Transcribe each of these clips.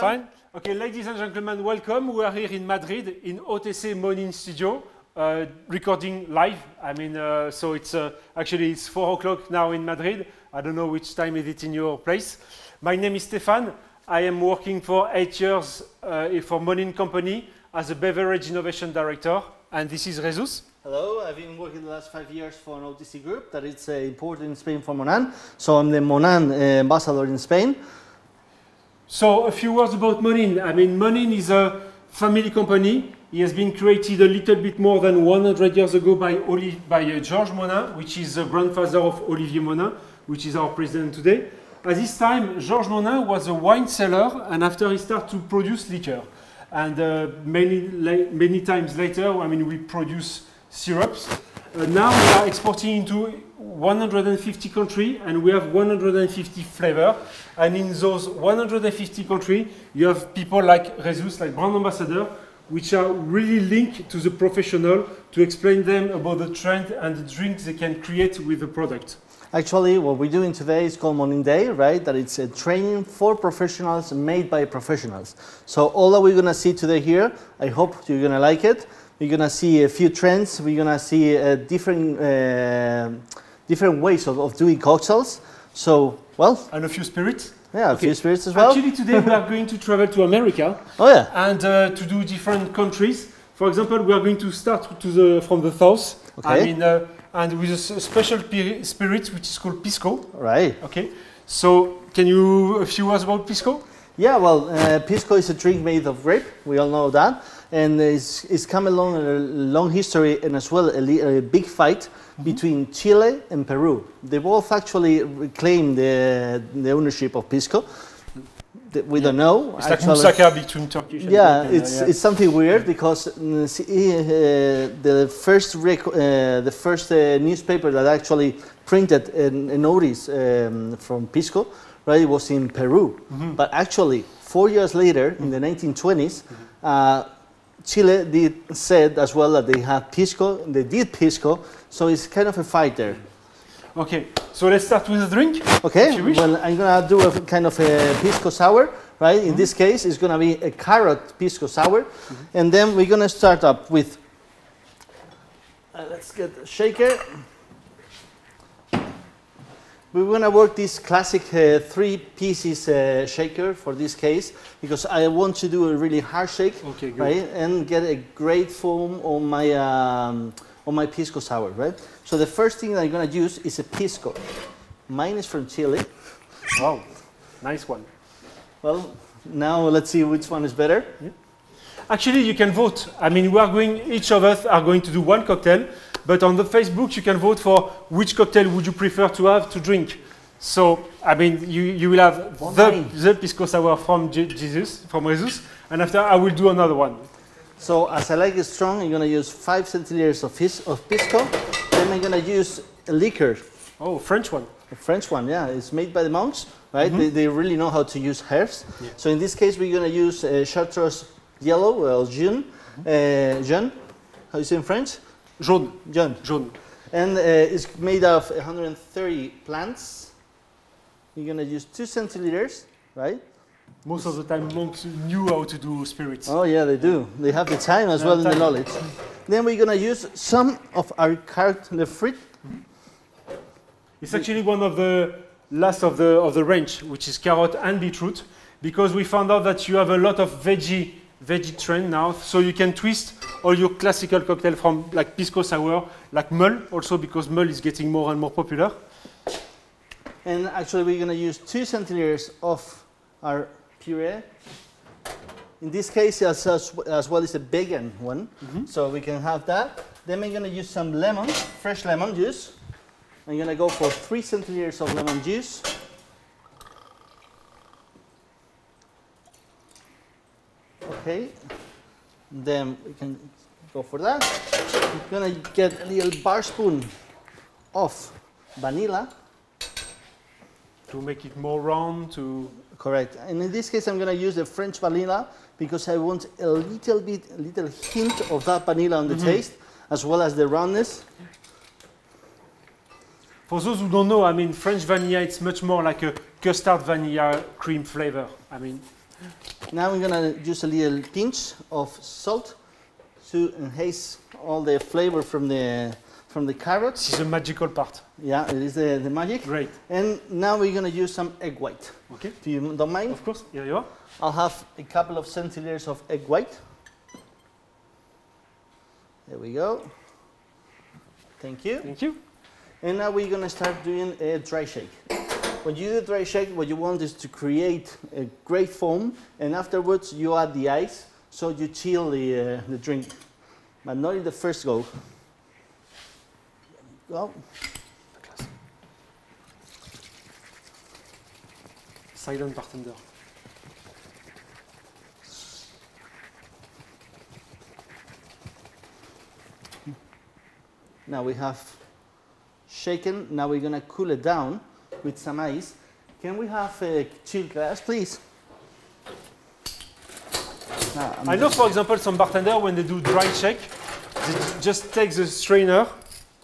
Fine. Okay, ladies and gentlemen, welcome. We are here in Madrid in OTC Monin Studio, uh, recording live. I mean, uh, so it's uh, actually it's four o'clock now in Madrid. I don't know which time is it in your place. My name is Stefan. I am working for eight years uh, for Monin Company as a beverage innovation director, and this is Jesus. Hello, I've been working the last five years for an OTC group that is uh, important in Spain for Monin. So I'm the Monin uh, ambassador in Spain. So a few words about Monin. I mean, Monin is a family company. It has been created a little bit more than 100 years ago by, Oli- by uh, Monin, which is the grandfather of Olivier Monin, which is our president today. At this time, Georges Monin was a wine seller, and after he started to produce liquor. And uh, many, many times later, I mean, we produce syrups. Uh, now we are exporting into 150 countries and we have 150 flavor. And in those 150 countries, you have people like Jesus, like brand ambassador, which are really linked to the professional to explain them about the trend and the drinks they can create with the product. Actually, what we're doing today is called Monin Day, right? That it's a training for professionals made by professionals. So all that we're gonna see today here, I hope you're gonna like it. We're gonna see a few trends. We're gonna see uh, different uh, different ways of, of doing cocktails. So, well, And a few spirits. yeah, a Okay. few spirits as well. Actually, today we are going to travel to America. oh yeah, and uh, to do different countries. For example, we are going to start to the, from the south. Okay. I mean, uh, and with a special spirit which is called pisco. right. Okay. So, can you a few words about pisco? Yeah, well, uh, pisco is a drink made of grape. We all know that, and it's, it's come along a long history and as well a, a big fight between Chile and Peru. They both actually claim the, the ownership of pisco. We don't know. It's like moussaka between Turkish and Yeah, American, uh, it's, yeah. it's something weird because mm, uh, the first rec- uh, the first uh, newspaper that actually printed a, notice um, from Pisco, right, was in Peru. Mm-hmm. But actually, four years later, in the 1920s, uh, Chile did said as well that they have Pisco, they did Pisco, so it's kind of a fight there. Okay, so let's start with the drink. Okay, If you wish. well, I'm gonna do a kind of a pisco sour, right? In this case, it's gonna be a carrot pisco sour, and then we're gonna start up with. Uh, let's get a shaker. We're gonna work this classic uh, three pieces uh, shaker for this case because I want to do a really hard shake, Okay, right, and get a great foam on my um, on my pisco sour, right? So the first thing that I'm gonna use is a pisco. Mine is from Chile. Wow, nice one. Well, now let's see which one is better. Actually, you can vote. I mean, we are going. Each of us are going to do one cocktail, but on the Facebook you can vote for which cocktail would you prefer to have to drink. So, I mean, you, you will have the, the pisco sour from Je- Jesus, from Jesus, and after I will do another one. So as I like it strong, I'm gonna use five centiliters of, his, of pisco. Then I'm gonna use a liquor, Oh, French one. a French one. Yeah, it's made by the monks, right? They, they really know how to use herbs. So in this case, we're gonna use uh, Chartreuse yellow, well, jaune, uh, jaune. How you say in French? Jaune. Jaune. Jaune. And uh, it's made of 130 plants. You're gonna use two centiliters, right? Most of the time, monks knew how to do spirits. Oh yeah, they do. They have the time as well and the knowledge. Then we're gonna use some of our carte de fruit. It's actually one of the last of the of the range, which is carrot and beetroot, because we found out that you have a lot of veggie veggie trend now, so you can twist all your classical cocktail from like pisco sour, like mull also because mull is getting more and more popular. And actually we're gonna use two centiliters of our puree. In this case, as, as, as well as a vegan one, mm-hmm. so we can have that. Then we're gonna use some lemon, fresh lemon juice. I'm gonna go for three centiliters of lemon juice. Okay, then we can go for that. I'm gonna get a little bar spoon of vanilla. To make it more round, to Correct. And in this case, I'm going to use the French vanilla because I want a little bit, a little hint of that vanilla on the mm-hmm. taste, as well as the roundness. For those who don't know, I mean, French vanilla, it's much more like a custard vanilla cream flavor. I mean, Now we're gonna use a little pinch of salt to enhance all the flavor from the from the carrots. this is a magical part. Yeah, it is the, the magic. Great. And now we're gonna use some egg white. Okay. If you don't mind, Of course. Here you are. I'll have a couple of centiliters of egg white. There we go. Thank you. Thank you. And now we're gonna start doing a dry shake. When you do dry shake, what you want is to create a great foam, and afterwards you add the ice, so you chill the, uh, the drink, but not in the first go. Go. Silent bartender. Now we have shaken. Now we're gonna cool it down with some ice. Can we have uh, a chill glass, please? I'm know, for example, some bartender when they do dry shake, they just take the strainer,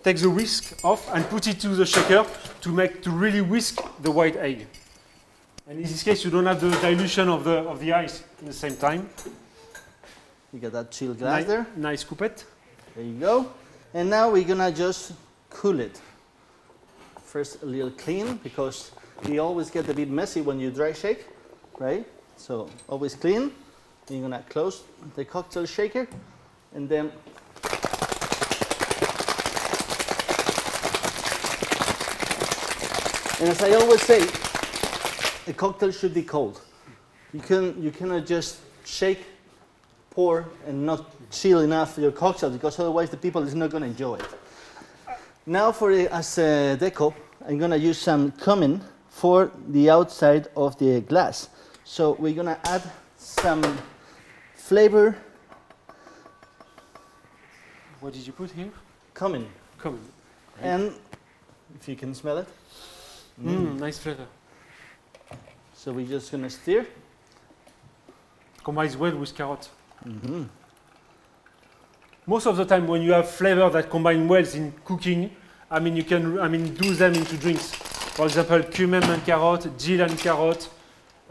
take the whisk off, and put it to the shaker to make to really whisk the white egg. And in this case, you don't have the dilution of the of the ice in the same time. You got that chill glass there. Nice coupette. There you go. And now we're gonna just cool it. First a little clean because we always get a bit messy when you dry shake, right? So always clean. You're gonna close the cocktail shaker and then And as I always say, a cocktail should be cold. You can you cannot just shake pour and not chill enough your cocktail because otherwise the people is not going to enjoy it. Now for the, as a deco, I'm going to use some cumin for the outside of the glass. So we're going to add some flavor What did you put here? cumin. Come. And if you can smell it. Mm, nice flavor. So we're just going to stir. Combines well with carrot. Most of the time, when you have flavor that combine well in cooking, I mean, you can, I mean, do them into drinks. For example, cumin and carrot, dill and carrot,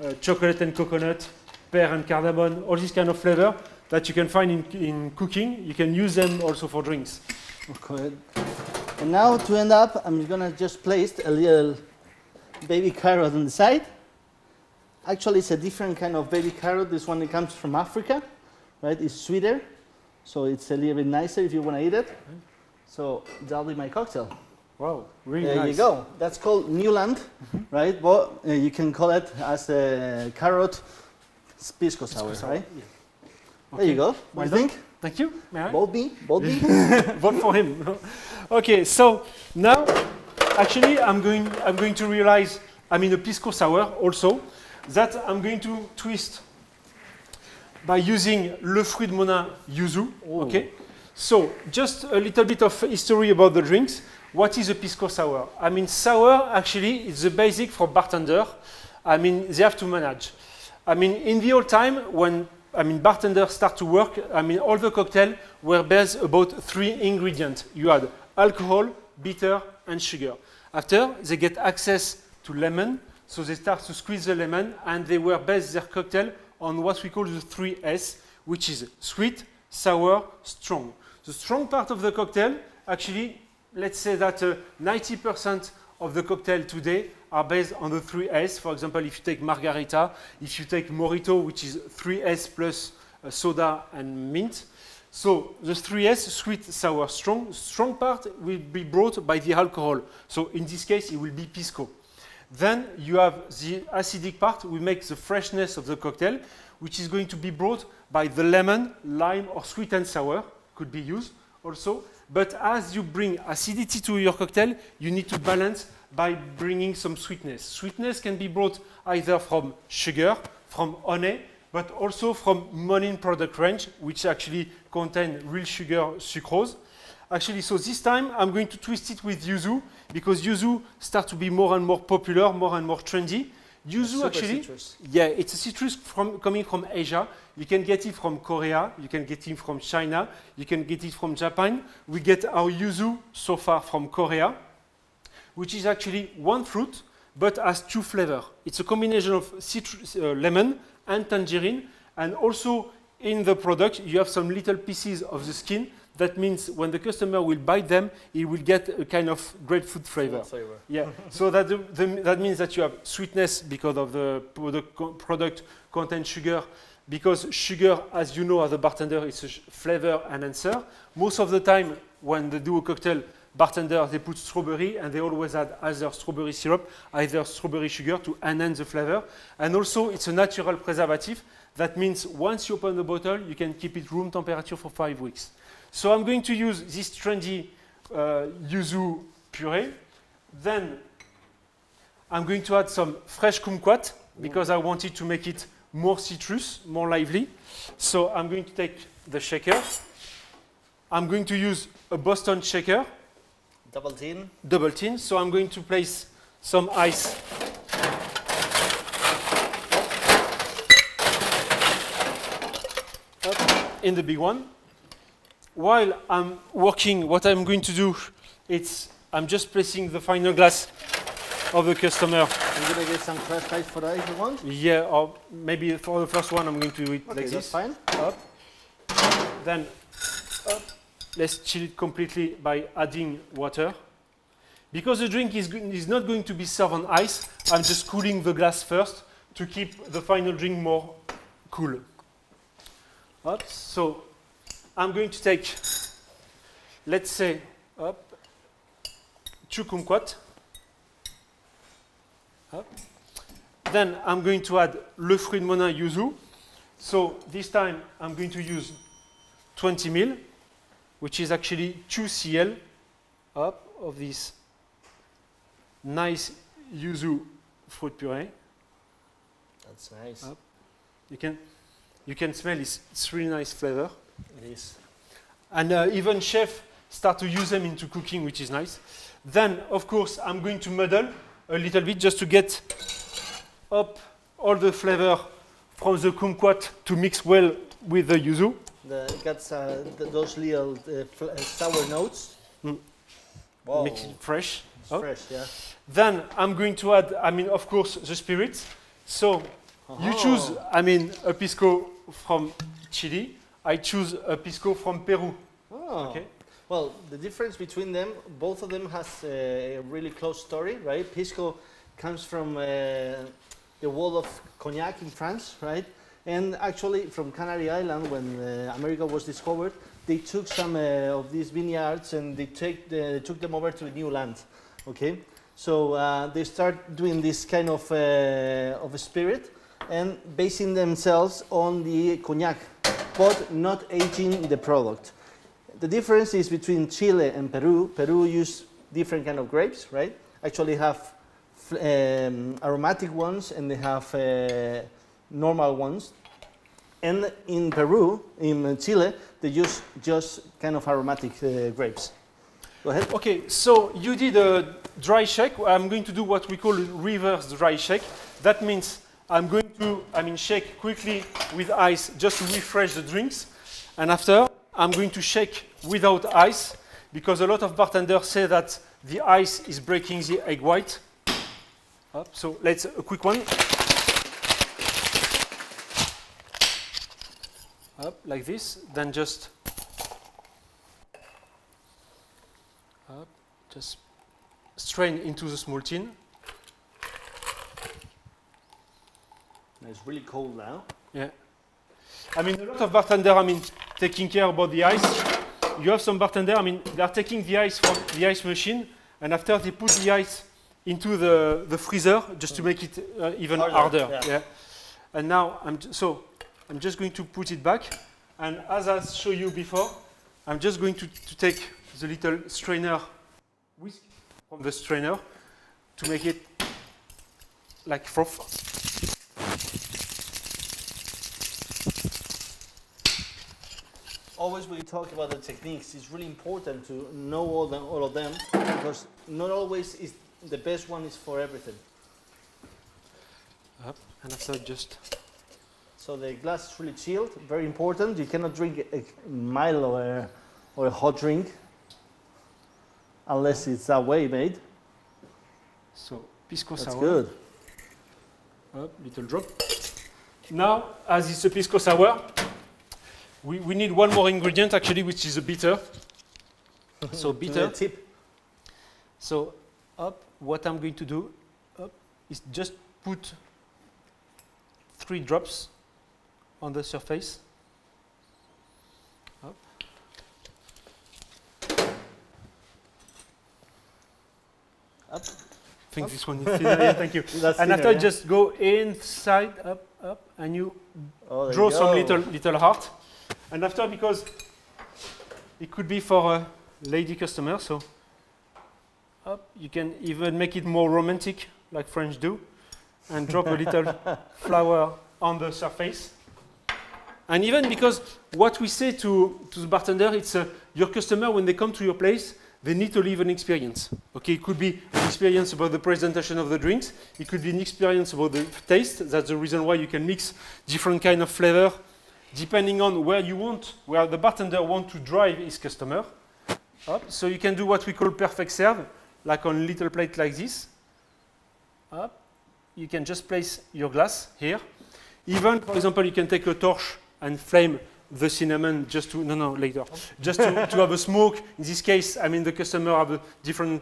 uh, chocolate and coconut, pear and cardamom, all this kind of flavor that you can find in, in cooking. You can use them also for drinks. Okay. And now to end up, I'm to just place a little baby carrot on the side. Actually, it's a different kind of baby carrot. This one it comes from Africa, right? It's sweeter, so it's a little bit nicer if you want to eat it. So that'll be my cocktail. Wow, really there nice. you go. That's called Newland, right? But uh, you can call it as a carrot pisco sour, right? yeah. There you go. What Well do you think? Thank you. Bold me, bold me. vote for him. okay, so now actually I'm going I'm going to realize I'm in a pisco sour also that I'm going to twist by using Le Fruit de Monin Yuzu. Okay, so just a little bit of history about the drinks. What is a pisco sour? I mean, sour actually is the basic for bartender. I mean, they have to manage. I mean, in the old time when I mean bartenders start to work, I mean all the cocktails were based about three ingredients. You had alcohol, bitter, and sugar. After they get access to lemon, so they start to squeeze the lemon, and they were based their cocktail on what we call the three S, which is sweet, sour, strong. The strong part of the cocktail, actually, let's say that uh, 90% of the cocktail today are based on the three S. For example, if you take margarita, if you take mojito, which is 3S plus uh, soda and mint. So the 3S, sweet, sour, strong. Strong part will be brought by the alcohol. So in this case, it will be pisco. Then you have the acidic part. We make the freshness of the cocktail, which is going to be brought by the lemon, lime, or sweet and sour. Could be used also. But as you bring acidity to your cocktail, you need to balance by bringing some sweetness. Sweetness can be brought either from sugar, from honey, but also from Monin product range, which actually contain real sugar sucrose. Actually, so this time I'm going to twist it with yuzu because yuzu start to be more and more popular, more and more trendy. Yuzu Super actually, citrus. yeah, it's a citrus from, coming from Asia. You can get it from Korea, you can get it from China, you can get it from Japan. We get our yuzu so far from Korea, which is actually one fruit but has two flavors. It's a combination of citrus, uh, lemon and tangerine, and also in the product you have some little pieces of the skin. That means when the customer will buy them, he will get a kind of grapefruit flavor. flavor. Yeah, so that, the, the, that means that you have sweetness because of the product, co- product content sugar. Because sugar, as you know, as a bartender, is a flavor enhancer. Most of the time, when they do a cocktail, bartender they put strawberry and they always add either strawberry syrup, either strawberry sugar to enhance the flavor. And also, it's a natural preservative. That means once you open the bottle, you can keep it room temperature for five weeks. So I'm going to use this trendy uh, yuzu puree. Then I'm going to add some fresh kumquat because I wanted to make it more citrus, more lively. So I'm going to take the shaker. I'm going to use a Boston shaker, Double tin. double tin. So I'm going to place some ice. Up in the big one. While I'm working, what I'm going to do, it's I'm just placing the final glass of the customer I'm gonna get some crushed ice for that if you want. Yeah, or maybe for the first one, I'm going to do it Okay, like this. fine. Up. Then, up. Let's chill it completely by adding water. Because the drink is, is not going to be served on ice, I'm just cooling the glass first to keep the final drink more cool. Up. So, I'm going to take, let's say, up, two kumquat. Up. Then I'm going to add le fruit de monin yuzu. So this time I'm going to use 20 ml, which is actually 2 cl up of this nice yuzu fruit puree. That's nice. Up. You can, you can smell it's, it's really nice flavor. It is. And uh, even chefs start to use them into cooking, which is nice. Then, of course, I'm going to muddle a little bit just to get up all the flavor from the kumquat to mix well with the yuzu. The, it got uh, th- those little uh, uh, sour notes. Mm. Wow. Make it fresh. Oh. fresh, yeah. Then I'm going to add, I mean, of course, the spirits. So you choose, I mean, a pisco from Chile. I choose a pisco from Peru. Oh. Okay. Well, the difference between them, both of them has a really close story, right? Pisco comes from uh, the wall of cognac in France, right? And actually, from Canary Island, when uh, America was discovered, they took some uh, of these vineyards and they, take the, they took them over to new land, okay? So uh, they start doing this kind of, uh, of a spirit and basing themselves on the cognac, but not aging the product. The difference is between Chile and Peru. Peru use different kind of grapes, right? Actually have um, aromatic ones and they have uh, normal ones. And in Peru, in Chile, they use just kind of aromatic uh, grapes. Go ahead. Okay, so you did a dry shake. I'm going to do what we call reverse dry shake. That means I'm going to, I mean, shake quickly with ice just to refresh the drinks. And after, I'm going to shake without ice because a lot of bartenders say that the ice is breaking the egg white. So let's, a quick one. Up, like this. Then just up, just strain into the small tin. It's really cold now. Yeah. I mean, a lot of bartender, I mean, taking care about the ice. You have some bartender, I mean, they are taking the ice from the ice machine, and after they put the ice into the, the freezer just to make it uh, even Harder, harder. yeah. And now, I'm so I'm just going to put it back, and as I showed you before, I'm just going to, to take the little strainer whisk from the strainer to make it like froth. Always when you talk about the techniques, it's really important to know all, the, all of them because not always is the best one is for everything. Up, and after just So the glass is really chilled, very important. You cannot drink a mild or a, or a hot drink unless it's that way made. So pisco sour. That's good. Up, little drop. Now, as it's a pisco sour, we, we need one more ingredient actually, which is a bitter. so Give me a bitter. tip. So up, what I'm going to do up is just put three drops on the surface. Up. Up. I think this one is thinner. yeah, thank you. That's and thinner, after yeah. just go inside, up, up, and you Oh, draw you some little little heart. And after, because it could be for a lady customer, so up, you can even make it more romantic, like French do, and drop a little flower on the surface. And even because what we say to, to the bartender, it's uh, your customer, when they come to your place, they need to live an experience. Okay, it could be an experience about the presentation of the drinks. It could be an experience about the taste. That's the reason why you can mix different kind of flavor depending on where you want, where the bartender want to drive his customer. Up. So you can do what we call perfect serve, like on little plate like this. Up. You can just place your glass here. Even, for example, you can take a torch and flame the cinnamon just to, no, no, later, just to, to have a smoke. In this case, I mean, the customer have a different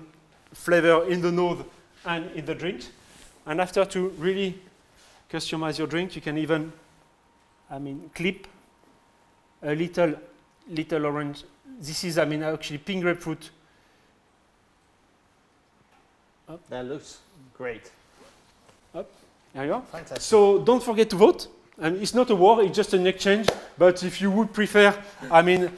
flavor in the nose and in the drink. And after to really customize your drink, you can even, I mean, clip a little, little orange. This is, I mean, actually pink grapefruit. That looks great. There you are. Fantastic. So don't forget to vote. And it's not a war, it's just an exchange. But if you would prefer, I mean,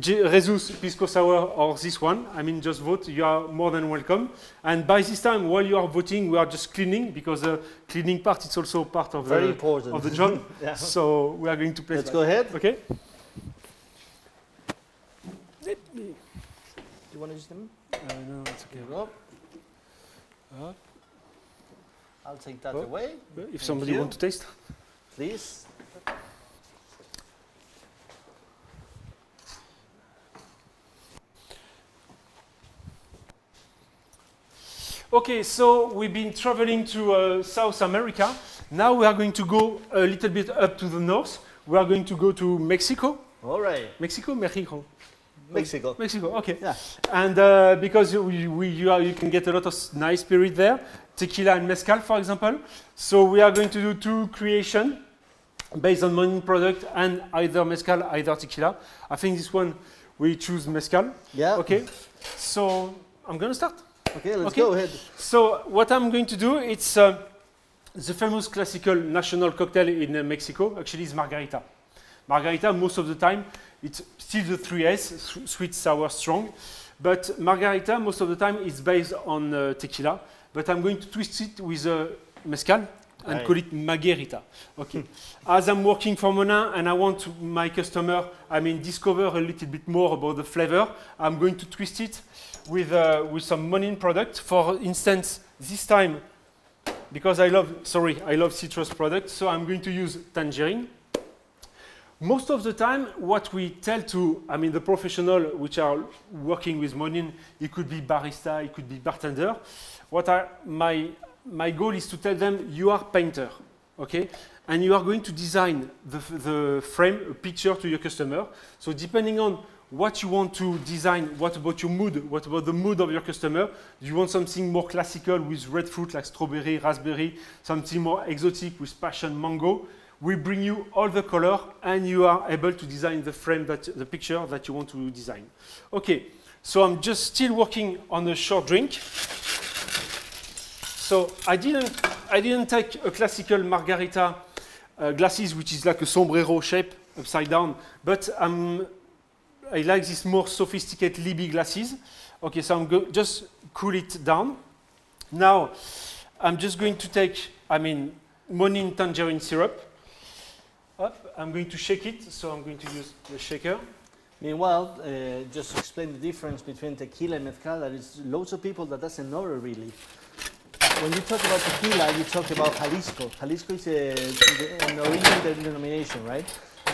J- Jesus Pisco Sour or this one, I mean, just vote. You are more than welcome. And by this time, while you are voting, we are just cleaning because the cleaning part is also part of Very the important. of the job. yeah. So we are going to place. Let's that. go ahead. Okay. Do you want to use them? Uh, no, it's okay. you go. Uh, I'll take that Oh. away, if somebody wants to taste. Please. Okay, so we've been traveling to uh, South America. Now we are going to go a little bit up to the north. We are going to go to Mexico. All right. Mexico, Mexico, Mexico. Mexico. Okay. Yeah. And uh, because you, you, we- you, are, you can get a lot of nice spirit there, tequila and mezcal, for example. So we are going to do two creation based on Monin product and either mezcal, either tequila. I think this one we choose mezcal. Yeah. Okay. So I'm going to start. Okay, let's Okay. go ahead. So what I'm going to do, it's uh, the famous classical national cocktail in uh, Mexico. Actually, is margarita. Margarita, most of the time, it's still the three S, s- sweet, sour, strong. But margarita, most of the time, is based on uh, tequila. But I'm going to twist it with uh, mezcal and Right. call it margarita. Okay. As I'm working for Monin and I want my customer, I mean, discover a little bit more about the flavor, I'm going to twist it with, uh, with some Monin product. For instance, this time, because I love, sorry, I love citrus products, so I'm going to use tangerine. Most of the time, what we tell to, I mean, the professional which are working with Monin, it could be barista, it could be bartender. What are my my goal is to tell them you are painter, okay, and you are going to design the, the frame, a picture to your customer. So depending on what you want to design, what about your mood, what about the mood of your customer? Do you want something more classical with red fruit like strawberry, raspberry, something more exotic with passion, mango? We bring you all the color and you are able to design the frame, that, the picture that you want to design. Okay, so I'm just still working on a short drink. So I didn't, I didn't take a classical margarita uh, glasses, which is like a sombrero shape upside down, but um, I like this more sophisticated Libbey glasses. Okay, so I'm just cool it down. Now, I'm just going to take, I mean, Monin tangerine syrup. I'm going to shake it, so I'm going to use the shaker. Meanwhile, uh, just explain the difference between tequila and mezcal. There is loads of people that doesn't know really. When you talk about tequila, you talk about Jalisco. Jalisco is a, the- an origin denomination, right?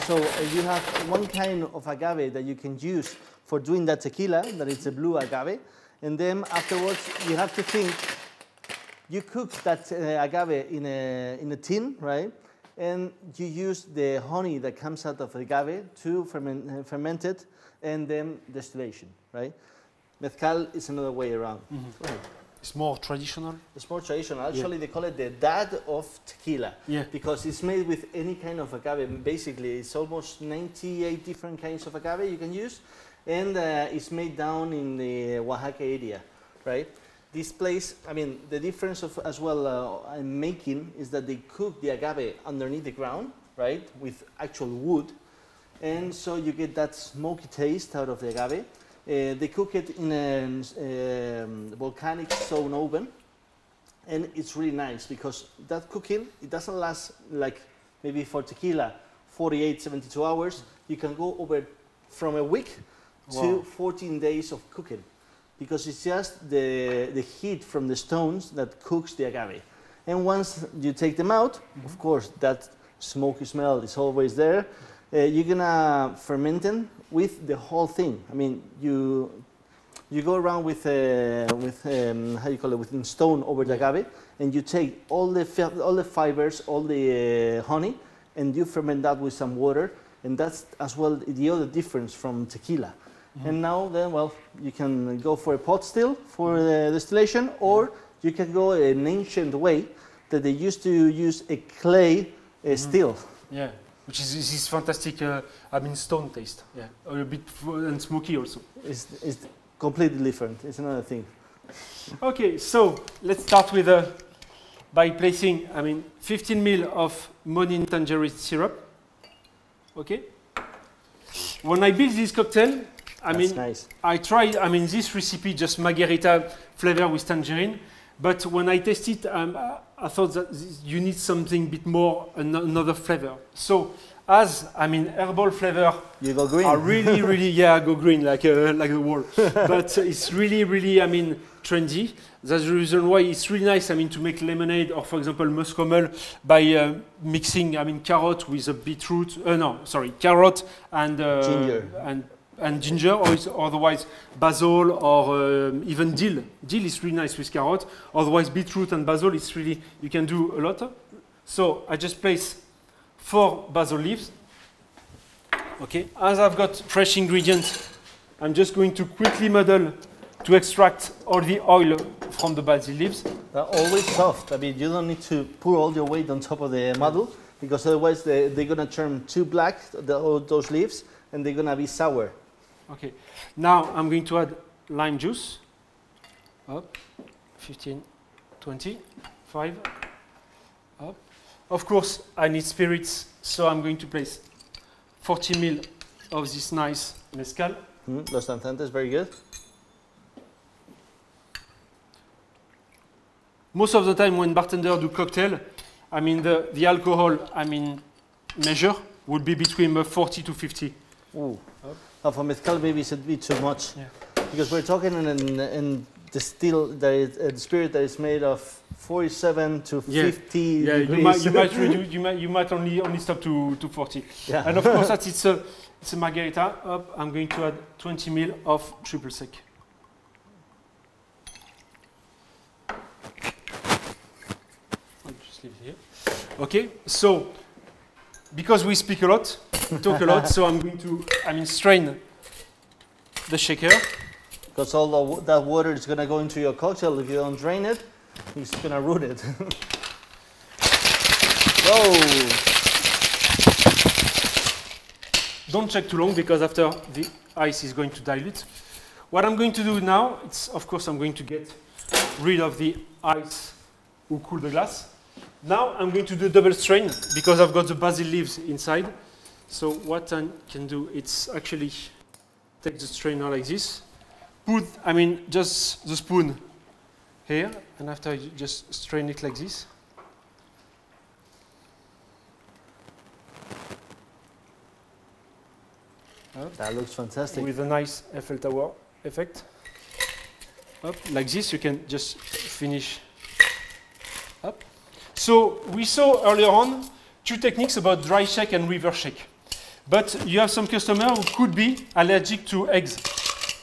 So uh, you have one kind of agave that you can use for doing that tequila, that is a blue agave, and then afterwards you have to think you cook that uh, agave in a, in a tin, right? And you use the honey that comes out of the agave to ferment, ferment it and then distillation, right? Mezcal is another way around. It's more traditional. It's more traditional. Actually, they call it the dad of tequila Yeah. because it's made with any kind of agave. Basically, it's almost 98 different kinds of agave you can use, and uh, it's made down in the Oaxaca area, right? This place, I mean, the difference of as well uh, in making is that they cook the agave underneath the ground, right, with actual wood, and so you get that smoky taste out of the agave. Uh, they cook it in a um, volcanic stone oven, and it's really nice because that cooking it doesn't last like maybe for tequila 48 72 hours. You can go over from a week to 14 days of cooking because it's just the the heat from the stones that cooks the agave. And once you take them out of course that smoky smell is always there. Uh, you're gonna ferment them with the whole thing. I mean you you go around with uh, with um, how you call it with stone over the agave, and you take all the all the fibers, all the uh, honey, and you ferment that with some water, and that's as well the other difference from tequila. And now then, well, you can go for a pot still for uh, distillation, or you can go an ancient way that they used to use a clay uh, still. Yeah. Which is this fantastic. Uh, I mean, stone taste. Yeah. A bit and smoky also. It's, it's completely different. It's another thing. Okay, so let's start with uh, by placing, I mean, 15 ml of Monin tangerine syrup. Okay. When I build this cocktail, I That's mean, nice. I tried, I mean, this recipe just margarita flavor with tangerine, but when I tasted, um, I- thought that you need something a bit more, an- another flavor. So, as I mean, herbal flavor You go green. are really, really, yeah, go green like a, like a wall. but uh, it's really, really, I mean, trendy. That's the reason why it's really nice, I mean, to make lemonade or, for example, Moscow mule by uh, mixing, I mean, carrot with a beetroot, uh, no, sorry, carrot and uh, Ginger. and and ginger, or otherwise basil or um, even dill. Dill is really nice with carrot. Otherwise, beetroot and basil, it's really you can do a lot. So I just place four basil leaves. Okay, as I've got fresh ingredients, I'm just going to quickly muddle to extract all the oil from the basil leaves. They're always soft. I mean, you don't need to put all your weight on top of the model because otherwise they, they're gonna turn too black, the, all those leaves, and they're gonna be sour. Okay, now I'm going to add lime juice. Up, 15, 20, 5. Up. Of course, I need spirits, so I'm going to place 40 ml of this nice mezcal. Mm, Los Danzantes, very good. Most of the time when bartenders do cocktail, I mean the, the alcohol, I mean measure would be between uh, 40 to 50. Ooh. Oh, for mezcal, maybe it's a bit too much Yeah. because we're talking in, in, in the still that is, uh, the spirit that is made of 47 to Yeah. 50 Yeah, you might, you might, reduce, you might, you might only, only stop to, to 40. yeah. And of course, that it's a, it's a margarita. Up, I'm going to add 20 ml of triple sec. I'll just leave it here. Okay, so because we speak a lot, we talk a lot, so I'm going to, I mean, strain the shaker. Because all the, that water is gonna go into your cocktail if you don't drain it. It's gonna ruin it. Whoa! Don't check too long because after the ice is going to dilute. What I'm going to do now, it's of course I'm going to get rid of the ice who cool the glass. Now I'm going to do double strain because I've got the basil leaves inside. So what I can do, it's actually take the strainer like this. Put, I mean, just the spoon here, and after you just strain it like this. That looks fantastic. with a nice Eiffel Tower effect. Up, like this, you can just finish. So we saw earlier on two techniques about dry shake and reverse shake. But you have some customer who could be allergic to eggs.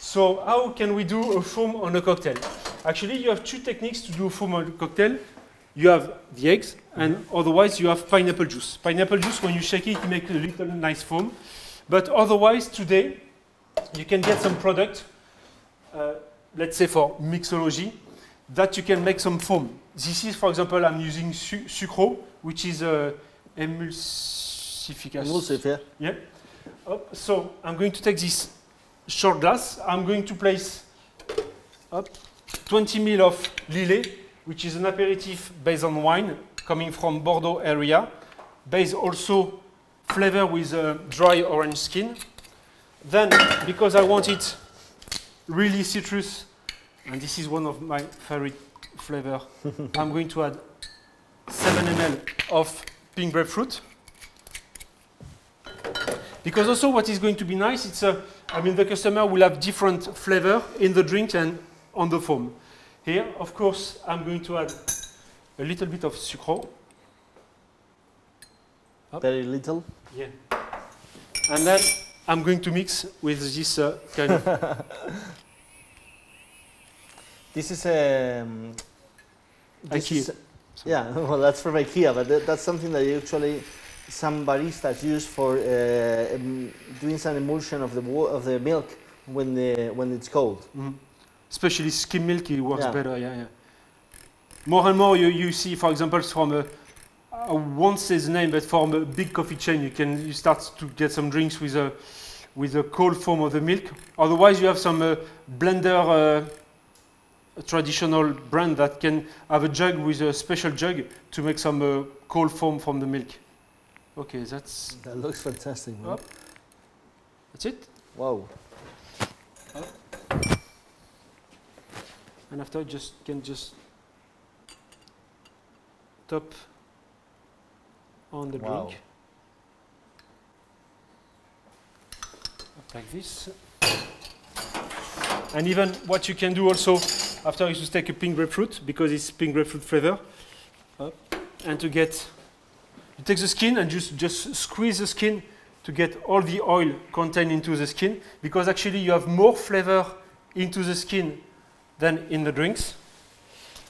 So how can we do a foam on a cocktail? Actually, you have two techniques to do a foam on a cocktail. You have the eggs, and otherwise you have pineapple juice. Pineapple juice, when you shake it, it makes a little nice foam. But otherwise, today, you can get some product, uh, let's say for mixology, that you can make some foam. This is, for example, I'm using su sucro, which is a emulsification. Emulsive, yeah. Oh, so I'm going to take this short glass. I'm going to place up 20 ml of Lillet, which is an aperitif based on wine coming from Bordeaux area, based also flavor with a dry orange skin. Then, because I want it really citrus, and this is one of my favorite flavor, I'm going to add 7 ml of pink grapefruit. Because also what is going to be nice, it's a, I mean the customer will have different flavor in the drink and on the foam. Here, of course, I'm going to add a little bit of sucro. Very little. Yeah. And then I'm going to mix with this uh, kind of This is um, this IKEA. is- yeah, well, that's from IKEA, but that, that's something that actually some baristas use for uh, um, doing some emulsion of the of the milk when the when it's cold. Mhm. Especially skim milk, it works Yeah. better. Yeah, yeah. More and more, you, you see, for example, from a, I won't say the name, but from a big coffee chain, you can you start to get some drinks with a with a cold foam of the milk. Otherwise, you have some uh, blender. Uh, a traditional brand that can have a jug with a special jug to make some uh, cold foam from the milk. Okay, that's That looks fantastic. Man. Up. that's it. Wow. and after just can just top on the Wow. drink Up like this and even what you can do also after you to take a pink grapefruit because it's pink grapefruit flavor and to get you take the skin and just just squeeze the skin to get all the oil contained into the skin because actually you have more flavor into the skin than in the drinks,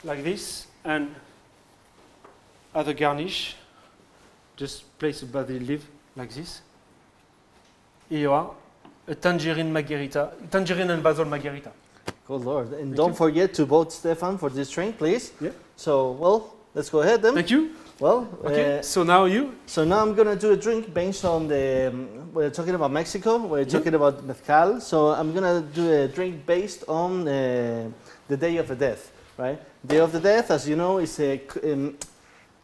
like this, and other garnish, just place a the leaf like this. Here you are, a tangerine margarita, tangerine and basil margarita. Good lord. And Thank don't you. forget to vote Stefan for this drink, please. Yeah. So, well, let's go ahead then. Thank you. Well, Okay, uh, so now you. so now I'm gonna do a drink based on the. Um, we're talking about Mexico. We're Yeah. talking about mezcal. So I'm gonna do a drink based on uh, the Day of the Death, right? Day of the Death, as you know, is a um,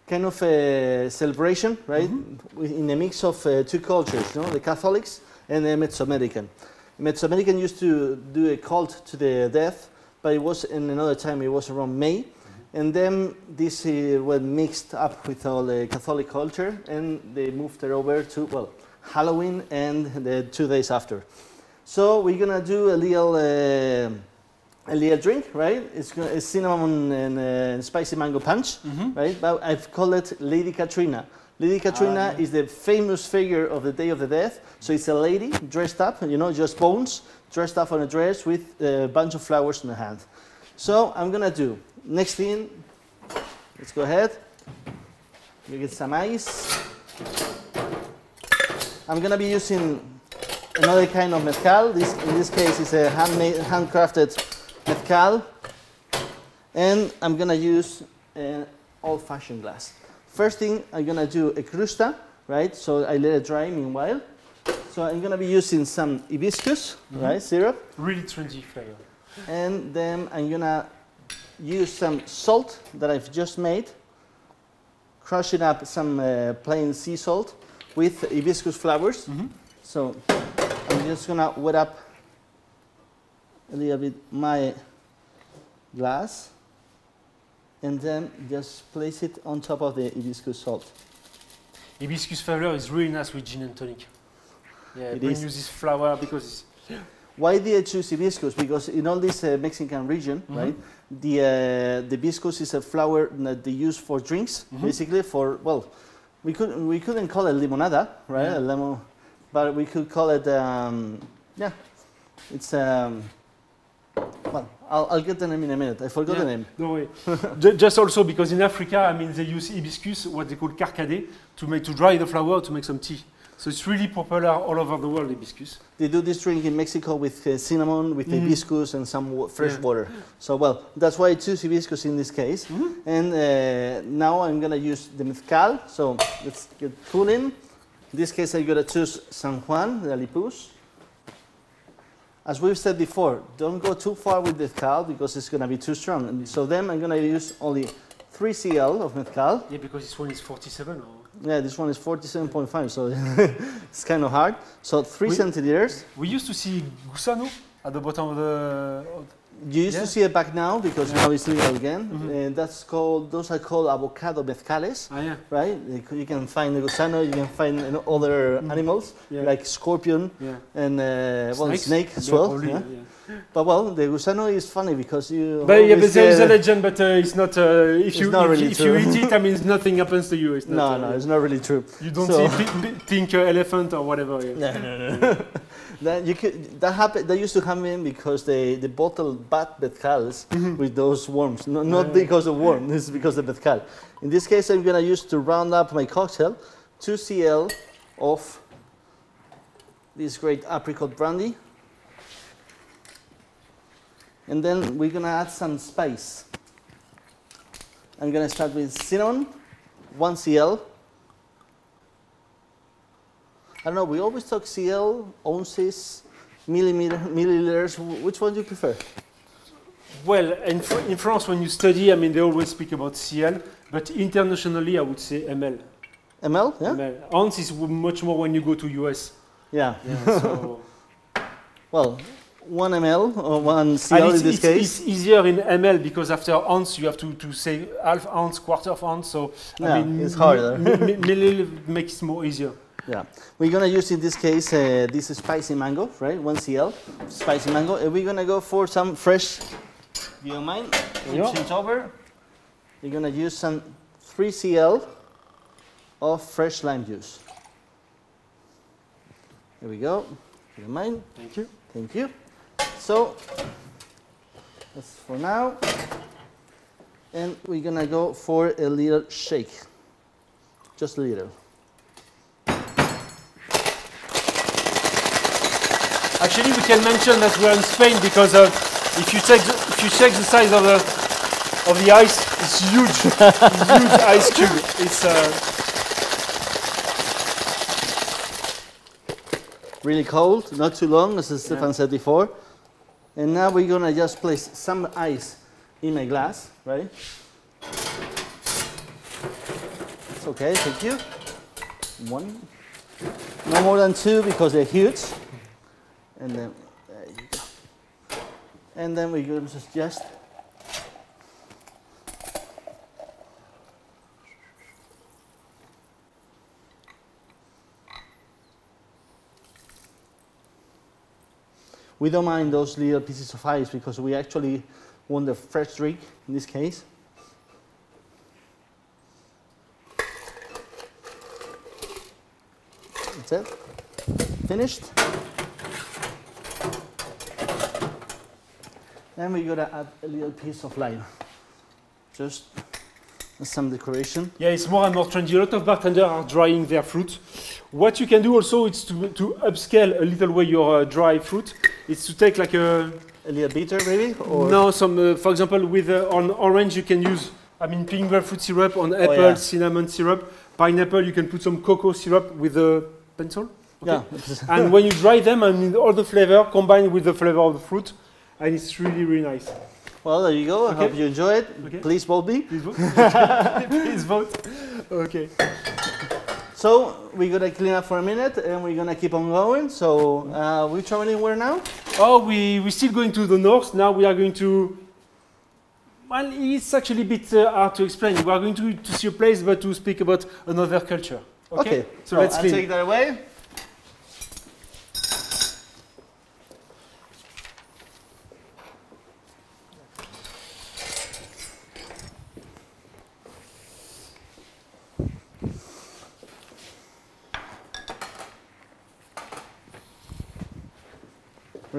kind of a celebration, right? With- In a mix of uh, two cultures, you know, the Catholics and the Mesoamerican. Mesoamerican used to do a cult to the death, but it was in another time. It was around May. And then this uh, was mixed up with all the Catholic culture, and they moved it over to well Halloween and the two days after. So we're gonna do a little uh, a little drink, right? It's, it's cinnamon and uh, spicy mango punch, right? But I've called it Lady Katrina. Lady Katrina ah, is the famous figure of the Day of the Death. So it's a lady dressed up, you know, just bones, dressed up on a dress with a bunch of flowers in the hand. So I'm gonna do next thing. Let's go ahead. You get some ice. I'm gonna be using another kind of mezcal. This, in this case, is a handmade, handcrafted mezcal, and I'm gonna use an old-fashioned glass. First thing, I'm gonna do a crusta, right? So I let it dry meanwhile. So I'm gonna be using some hibiscus, right, syrup. Really trendy flavor. And then I'm gonna use some salt that I've just made, crushing up some uh, plain sea salt with hibiscus flowers. So I'm just gonna wet up a little bit my glass and then just place it on top of the hibiscus salt. Hibiscus flavor is really nice with gin and tonic. Yeah, It bring is. you this flower because it's Why did I choose hibiscus? Because in all this uh, Mexican region, right, the uh, the hibiscus is a flower that they use for drinks, basically for well, we could we couldn't call it limonada, right? Yeah. A lemon, but we could call it um, yeah, it's um, Well, I'll, I'll get the name in a minute. I forgot the Yeah. name. No way. Ju- Just also because in Africa, I mean, they use hibiscus, what they call carcade, to make to dry the flower to make some tea. So it's really popular all over the world, hibiscus. They do this drink in Mexico with uh, cinnamon, with Mhm. hibiscus, and some wa- fresh Yeah. water. So, well, that's why I choose hibiscus in this case. Mhm. And uh, now I'm gonna use the mezcal. So let's get full in. In this case, I'm gonna choose San Juan de Alipuz. As we've said before, don't go too far with the cal because it's gonna be too strong. And so then I'm gonna use only 3 cl of mezcal. Yeah, because this one is 47 or. Yeah, this one is 47.5, so it's kind of hard. So 3 We- centiliters. We used to see gusano at the bottom of the. You used Yeah. to see it back now because now it's legal again. Mhm. Uh, that's called, those are called abocado mezcales, Ah, yeah. right? You can find the gusano, you can find other Mhm. animals Yeah. like scorpion yeah. and uh, well, snake as Yeah, well. probably, yeah. yeah. But well, the gusano is funny because you. But, yeah, but there is a legend, but uh, it's not. Uh, if you not if, really if you eat it, I mean nothing happens to you. It's No, not, uh, no, it's not really true. You don't So- see pi- pi- pink uh, elephant or whatever. Yeah. No, no, no. That you could, that happened. That used to happen because they they bottled bad mezcals mm-hmm. with those worms. No, not because of worm. This is because of mezcal. In this case, I'm gonna use to round up my cocktail, two cl of this great apricot brandy, and then we're gonna add some spice. I'm gonna start with cinnamon, one cl. I don't know. We always talk cl, ounces, millimeter, milliliters. Which one do you prefer? Well, in, Fr- in France, when you study, I mean, they always speak about CL, but internationally, I would say ML. ml? Yeah. ML. Ounce is much more when you go to US. Yeah. Yeah, so Well, one ml or one cl it's, in this it's, case. it's easier in ML because after ounce you have to, to say half ounce, quarter of ounce. So Yeah, I mean, it's harder. makes it more easier. Yeah. We're gonna use in this case uh, this spicy mango, right? One cl, spicy mango, and we're gonna go for some fresh. Do you don't mind? Yeah. Change over. We're gonna use some three cl of fresh lime juice. Here we go. Do you don't mind? Thank you. Thank you. So that's for now. And we're gonna go for a little shake. Just a little. Actually, we can mention that we are in Spain because uh, if you check the, if you check the size of the of the ice, it's huge, huge ice cube. It's uh, Really cold, not too long, as Stefan said before. And now we're gonna just place some ice in my glass, right? It's okay, thank you. One. No more than two because they're huge. And then, there you go. And then we're going to just We don't mind those little pieces of ice because we actually want the fresh drink in this case. That's it. Finished. Then we're gonna add a little piece of lime. Just some decoration. yeah, it's more and more trendy. A lot of bartenders are drying their fruit. What you can do also is to to upscale a little way your uh, dry fruit. It's to take like a A little bitter maybe? Or no some uh, for example with uh, on orange you can use I mean pink grapefruit syrup on apple yeah. cinnamon syrup. Pineapple you can put some cocoa syrup with a pencil. Okay. Yeah. and when you dry them, I mean all the flavor combined with the flavor of the fruit, and it's really really nice. well, there you go. I hope you enjoy it. Okay. Please vote me. Please vote. Please vote. Okay. So we're gonna clean up for a minute and we're gonna keep on going. So uh, we're traveling where now? Oh, we we're still going to the north. Now we are going to. Well, it's actually a bit uh, hard to explain. We are going to, to see a place, but to speak about another culture. Okay. So let's I'll clean. take that away.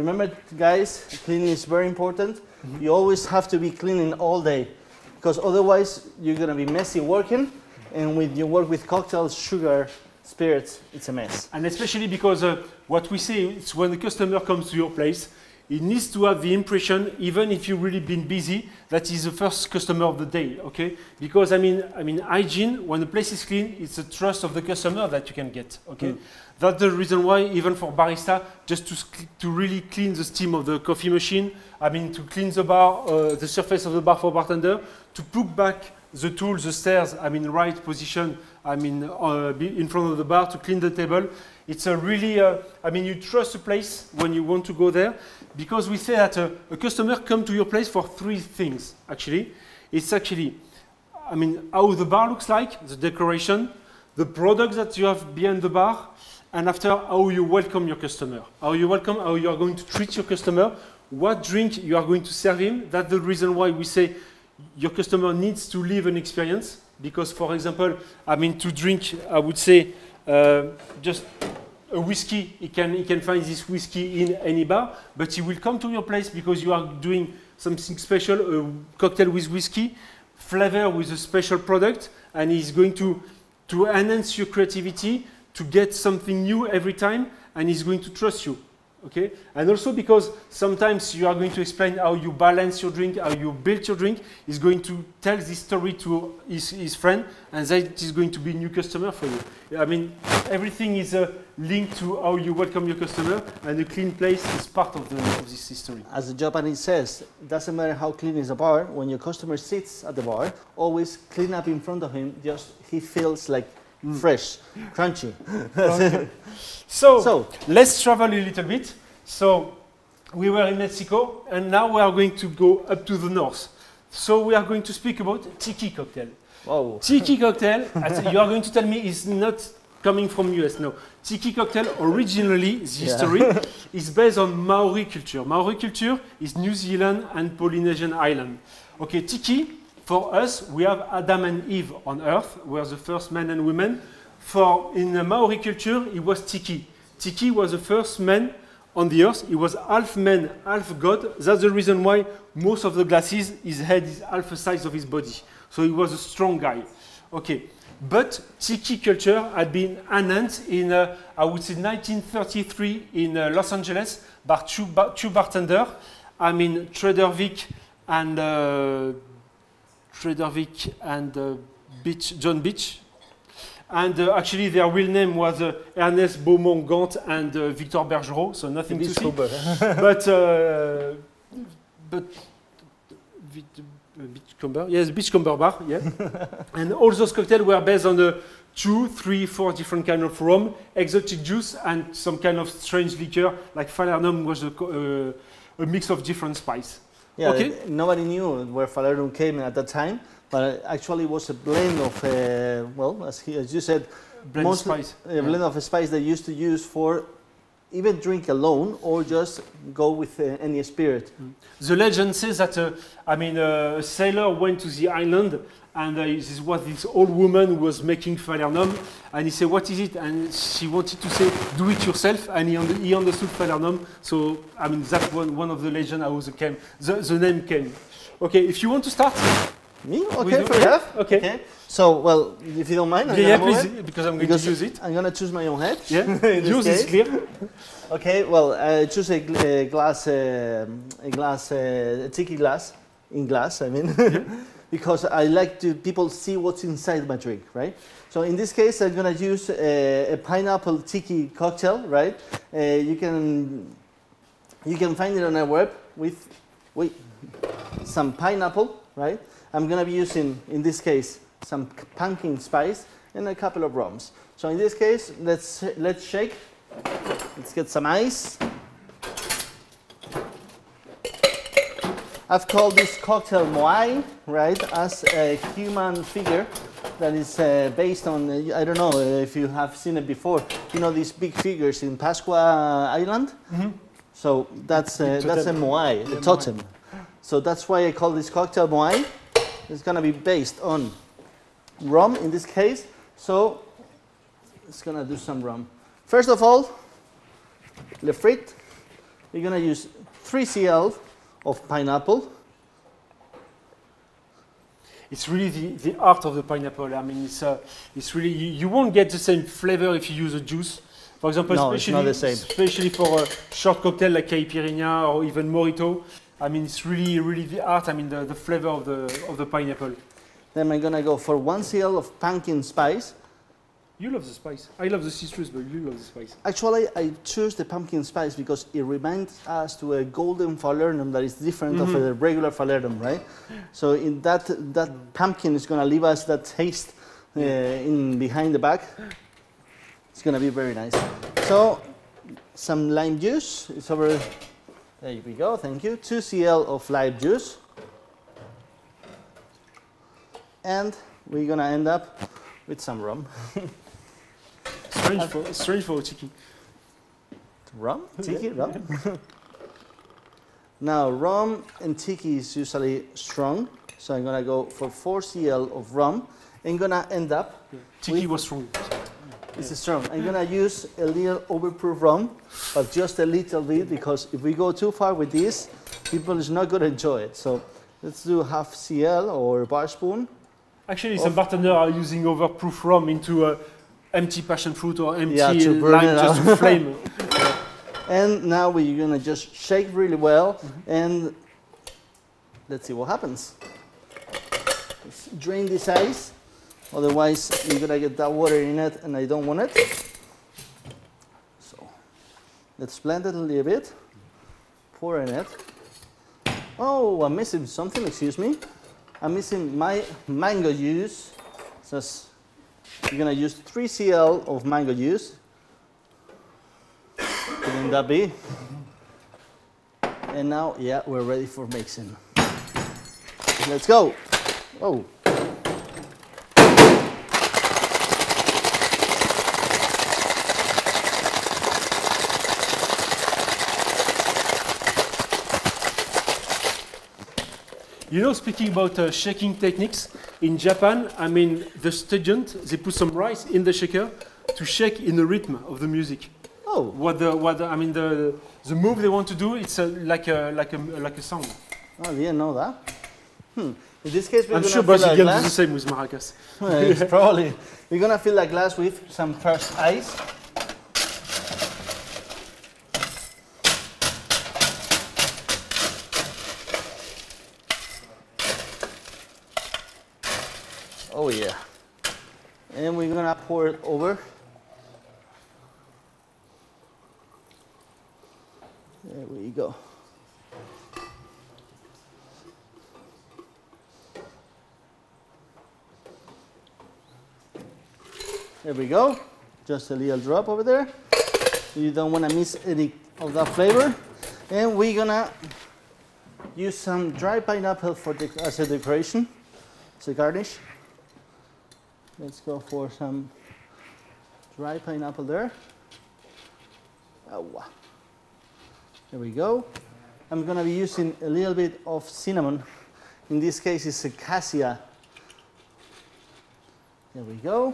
Remember, guys, cleaning is very important. Mm-hmm. You always have to be cleaning all day, because otherwise you're gonna be messy working, and when you work with cocktails, sugar, spirits, it's a mess. And especially because uh, what we see is when the customer comes to your place, he needs to have the impression, even if you've really been busy, that he's the first customer of the day, okay? Because I mean, I mean, hygiene, when the place is clean, it's a trust of the customer that you can get, okay? Mm. That's the reason why, even for barista, just to, to really clean the steam of the coffee machine, I mean, to clean the bar, uh, the surface of the bar for bartender, to put back the tools, the stairs, I mean, right position, I mean, uh, in front of the bar to clean the table. It's a really, uh, I mean, you trust a place when you want to go there because we say that uh, a customer come to your place for three things, actually. It's actually, I mean, how the bar looks like, the decoration, the products that you have behind the bar, and after how you welcome your customer. How you welcome, how you are going to treat your customer, what drink you are going to serve him. That's the reason why we say your customer needs to live an experience. Because, for example, I mean, to drink, I would say uh, just a whiskey, he can, he can find this whiskey in any bar, but he will come to your place because you are doing something special, a cocktail with whiskey, flavor with a special product, and he's going to, to enhance your creativity, to get something new every time, and he's going to trust you. Okay? And also because sometimes you are going to explain how you balance your drink, how you build your drink, he's going to tell this story to his, his friend, and that is going to be a new customer for you. I mean, everything is uh, linked to how you welcome your customer, and a clean place is part of, the, of this history. As the Japanese says, doesn't matter how clean is a bar, when your customer sits at the bar, always clean up in front of him, just he feels like Mm. fresh, crunchy. So, So- let's travel a little bit. So we were in Mexico, and now we are going to go up to the north. So we are going to speak about tiki cocktail. Whoa. Tiki cocktail, as you are going to tell me, is not coming from US. No, tiki cocktail originally the Yeah. history is based on Maori culture. Maori culture is New Zealand and Polynesian island. Okay, tiki for us we have Adam and Eve on Earth, were the first men and women. For in the Maori culture, it was tiki. Tiki was the first man on the earth. He was half man, half god. That's the reason why most of the glasses, his head is half the size of his body. So he was a strong guy. Okay. But tiki culture had been enhanced in, uh, I would say, 1933 in uh, Los Angeles by two, two bartenders. I mean, Trader Vic and uh, Trader Vic and uh, Beach, John Beach. And uh, actually, their real name was uh, Ernest Beaumont Gantt and Victor Bergeron, so nothing to see. but uh, but Beach- Beachcomber, yes, Beachcomber bar, yeah. and all those cocktails were based on the two, three, four different kind of rum, exotic juice, and some kind of strange liquor, like Falernum was a, uh, a mix of different spice. Yeah, Okay. nobody knew where Falernum came in at that time, but actually it was a blend of, uh, well, as, he, as you said, Blend Mostly- spice. a blend of a spice they used to use for even drink alone or just go with uh, any spirit. The legend says that, uh, I mean, uh, a sailor went to the island and uh, this was this old woman who was making falernum and he said, what is it? And she wanted to say, do it yourself and he, under, he understood falernum. So, I mean, that's one, one of the legend how the, came, the, the name came. Okay, if you want to start. Me? Okay, fair enough. Okay. Okay. So, well, if you don't mind, I'm Yeah, yeah, please, it, because I'm going because to use it. I'm gonna choose my own head. Yeah, yours is clear. Okay, well, I choose a, gl- a glass, uh, a glass, uh, a tiki glass, in glass, I mean, because I like to people see what's inside my drink, right? So in this case, I'm gonna use a, a pineapple tiki cocktail, right? Uh, you can you can find it on our web with wait some pineapple, right? I'm gonna be using in this case some pumpkin spice and a couple of rums. So in this case, let's let's shake. Let's get some ice. I've called this cocktail Moai, right, as a human figure that is uh, based on, uh, I don't know if you have seen it before, you know these big figures in Pascua Island? So that's, uh, that's a. Moai, a totem. So that's why I call this cocktail Moai. It's gonna be based on rum in this case. So it's gonna do some rum. First of all, Le Fruit, we're gonna use 3 cl of pineapple. It's really the, the art of the pineapple. I mean, it's, uh, it's really, you, you won't get the same flavor if you use a juice. For example, No, it's especially, not the same. especially for a short cocktail like caipirinha or even mojito. I mean, it's really, really the art. I mean, the, the flavor of the, of the pineapple. Then I'm gonna go for 1 cl of pumpkin spice. You love the spice. I love the citrus, but you love the spice. Actually, I choose the pumpkin spice because it reminds us to a golden falernum that is different of Mhm. a regular falernum, right? So in that that pumpkin is gonna leave us that taste uh, in behind the back. It's gonna be very nice. So some lime juice. It's over. There we go. Thank you. Two cl of lime juice, and we're gonna end up with some rum. Strange for, strange for a tiki. Rum? Tiki? Rum? now, rum and tiki is usually strong, so I'm gonna go for 4 cl of rum. I'm gonna end up, Tiki was strong. it's strong. I'm gonna use a little overproof rum, but just a little bit because if we go too far with this, people is not gonna enjoy it. So let's do half cl or a bar spoon. Actually, some bartenders are using overproof rum into a empty passion fruit or empty Yeah, lime it just to flame. And now we're gonna just shake really well and let's see what happens. Let's drain this ice, otherwise you're gonna get that water in it and I don't want it. So let's blend it a little bit, pour in it. Oh, I'm missing something, excuse me. I'm missing my mango juice. So s- you're gonna use 3 cl of mango juice. Couldn't that be? And now, yeah, we're ready for mixing. Let's go. Oh. You know, speaking about uh, shaking techniques, in Japan, I mean, the student, they put some rice in the shaker to shake in the rhythm of the music. Oh, What the, what the, I mean, the, the move they want to do, it's a, like, a, like, a, like a song. I didn't know that. Hmm. In this case, we're I'm sure Brazilians do the same with maracas. It's probably. We're gonna fill that glass with some crushed ice. Oh yeah. And pour it over. There we go. There we go. Just a little drop over there. You don't want to miss any of that flavor. And we're gonna use some dry pineapple for the, as a decoration, as a garnish. Let's go for some dry pineapple there. Oh, there we go. I'm gonna be using a little bit of cinnamon. In this case, it's a cassia. There we go.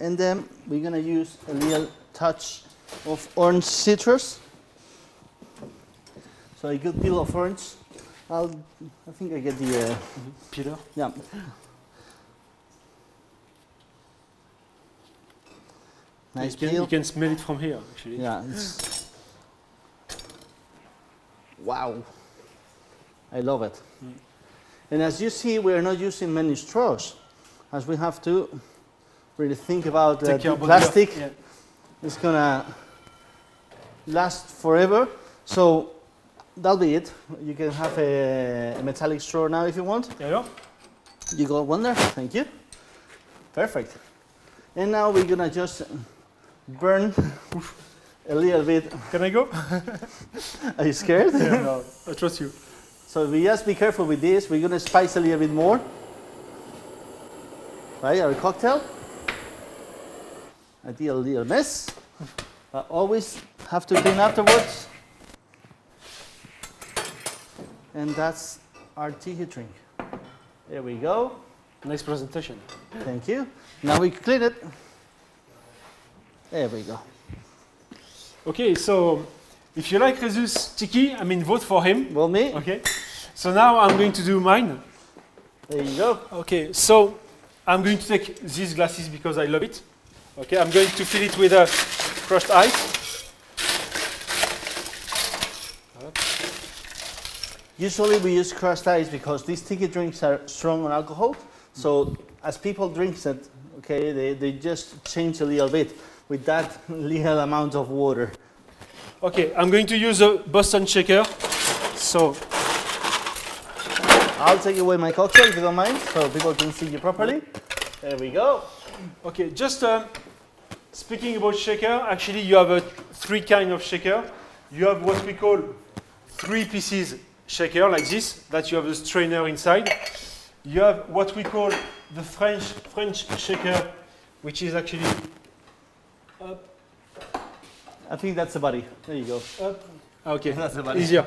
And then we're gonna use a little touch of orange citrus. So a good peel of orange. I'll, I think I get the, uh, Peter? yeah. Nice you, can, peel. you can smell it from here, actually. Yeah, wow. I love it. Mm. And as you see, we're not using many straws, as we have to really think about uh, the plastic. Yeah. It's gonna last forever. So that'll be it. You can have a, a metallic straw now if you want. Et alors You got one there. Thank you. Perfect. And now we're gonna just burn a little bit. Can I go? Are you scared? yeah, no, I trust you. So we just be careful with this. We're gonna spice a little bit more. Right, our cocktail. I did a little mess. But always have to clean afterwards. And that's our tiki drink. There we go. Nice presentation. Thank you. Now we clean it. There we go. Okay, so if you like Jesus Tiki, I mean, vote for him. Well, me. Okay. So now I'm going to do mine. There you go. Okay, so I'm going to take these glasses because I love it. Okay, I'm going to fill it with a crushed ice. Usually we use crushed ice because these tiki drinks are strong on alcohol. So as people drink it, okay, they, they just change a little bit with that little amount of water. Okay, I'm going to use a Boston shaker. So I'll take away my cocktail if you don't mind, so people can see you properly. There we go. Okay, just uh, speaking about shaker, actually you have a three kind of shaker. You have what we call three pieces shaker like this, that you have a strainer inside. You have what we call the French French shaker, which is actually up, I think that's the body. There you go. up. Okay, That's the body. easier.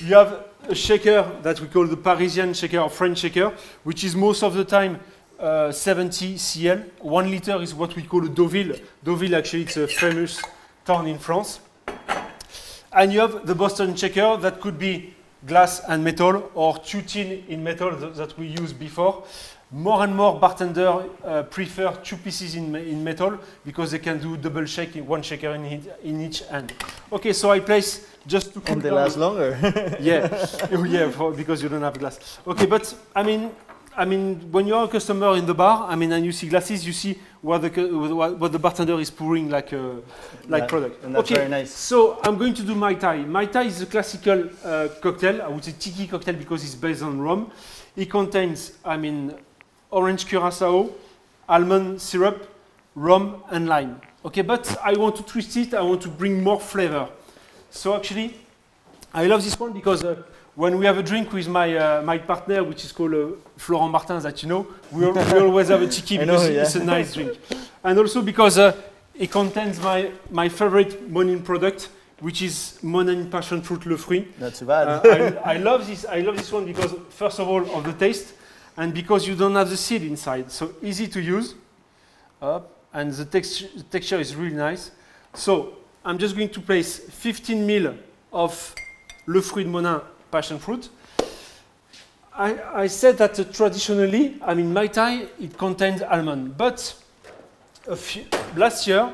You have a shaker that we call the Parisian shaker or French shaker, which is most of the time uh, 70 cl. One liter is what we call a Deauville. Deauville, actually, it's a famous town in France. And you have the Boston shaker that could be glass and metal or two tin in metal th- that we used before. More and more bartenders uh, prefer two pieces in, in metal because they can do double shake one shaker in, each- in each hand. Okay, so I place just to And they last longer. yeah, Oh, yeah, for, because you don't have glass. Okay, but I mean, I mean, when you're a customer in the bar, I mean, and you see glasses, you see what the what, what the bartender is pouring like uh, like product. okay, very nice. so I'm going to do Mai Tai. Mai Tai is a classical uh, cocktail. I would say tiki cocktail because it's based on rum. It contains, I mean, orange curacao, almond syrup, rum, and lime. Okay, but I want to twist it. I want to bring more flavor. So actually, I love this one because uh, when we have a drink with my uh, my partner, which is called uh, Florent Martin, that you know, we, al- we always have a tiki I know, because yeah. it's a nice drink, and also because uh, it contains my my favorite Monin product, which is Monin Passion Fruit Le Fruit. Not too bad. Uh, I, I love this. I love this one because first of all of the taste, and because you don't have the seed inside, so easy to use. Up, and the texture, the texture is really nice. So I'm just going to place 15 ml of Le Fruit de Monin passion fruit. I, I said that uh, traditionally, I mean, Mai Tai, it contains almond, but a few, last year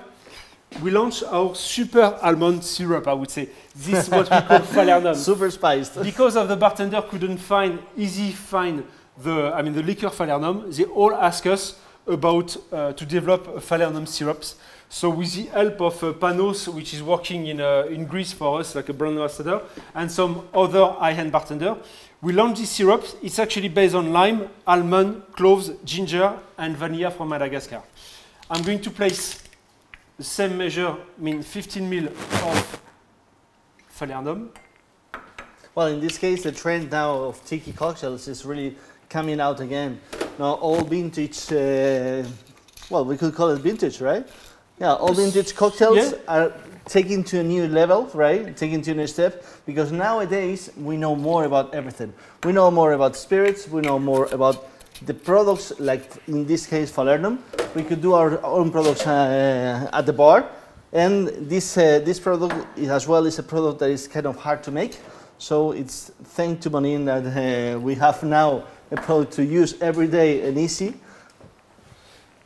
we launched our super almond syrup, I would say. This is what we call falernum Super spiced. because of the bartender couldn't find easy find the I mean the liquor falernum, they all ask us about uh, to develop falernum syrups. So with the help of uh, Panos, which is working in uh, in Greece for us, like a brand ambassador, and some other high-end bartender, we launched this syrup. It's actually based on lime, almond, cloves, ginger, and vanilla from Madagascar. I'm going to place the same measure, I mean 15 ml of falernum. Well, in this case, the trend now of tiki cocktails is really coming out again. Now, all vintage, uh, well, we could call it vintage, right? Yeah, all vintage cocktails Yeah. are taking to a new level, right? Taking to a new step because nowadays we know more about everything. We know more about spirits. We know more about the products, like in this case, Falernum. We could do our own products uh, at the bar, and this uh, this product is, as well is a product that is kind of hard to make. So it's thanks to Monin that uh, we have now a product to use every day and easy.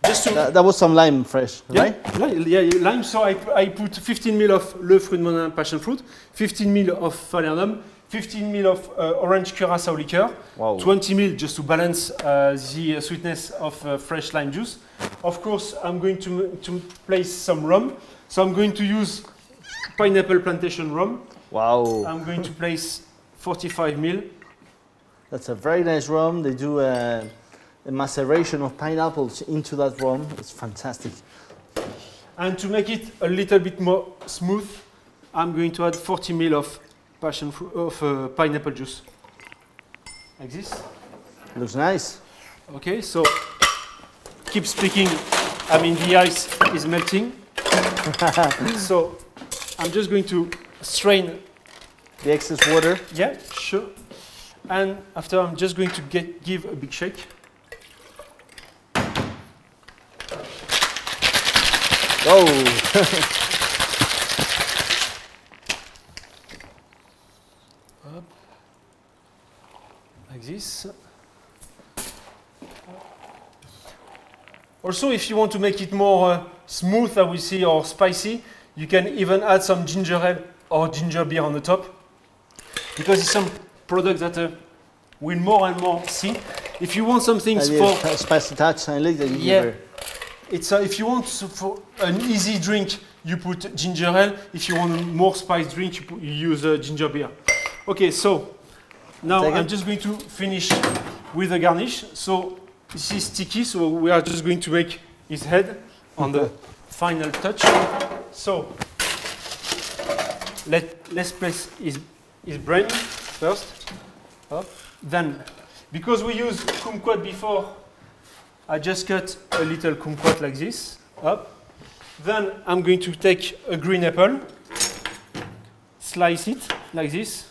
Just to That, that was some lime fresh, Yeah, right? yeah, yeah, lime. So I, I put 15 ml of Le Fruit de Monin passion fruit, 15 ml of falernum, 15 ml of uh, orange curacao liqueur, Wow. 20 ml just to balance uh, the sweetness of uh, fresh lime juice. Of course, I'm going to, m- to place some rum. So I'm going to use pineapple plantation rum. Wow. I'm going to place 45 ml. That's a very nice rum. They do a, a maceration of pineapples into that rum. It's fantastic. And to make it a little bit more smooth, I'm going to add 40 ml of passion of uh, pineapple juice. Like this. Looks nice. Okay, so keep speaking. I mean, the ice is melting. so I'm just going to strain. The excess water. Yeah, sure. And after, I'm just going to get, give a big shake. Oh! like this. Also, if you want to make it more uh, smooth, I will say, or spicy, you can even add some ginger ale or ginger beer on the top. Because it's some product that uh, we'll more and more see. If you want something for did a spicy touch. I like the Yeah. It's uh, if you want for an easy drink, you put ginger ale. If you want a more spiced drink, you, put, you use uh, ginger beer. Okay, so now Second. I'm just going to finish with the garnish. So this is sticky, so we are just going to make his head on the final touch. So let let's place his his brain first. Up. Then, because we used kumquat before, I just cut a little kumquat like this, up. Then I'm going to take a green apple, slice it like this.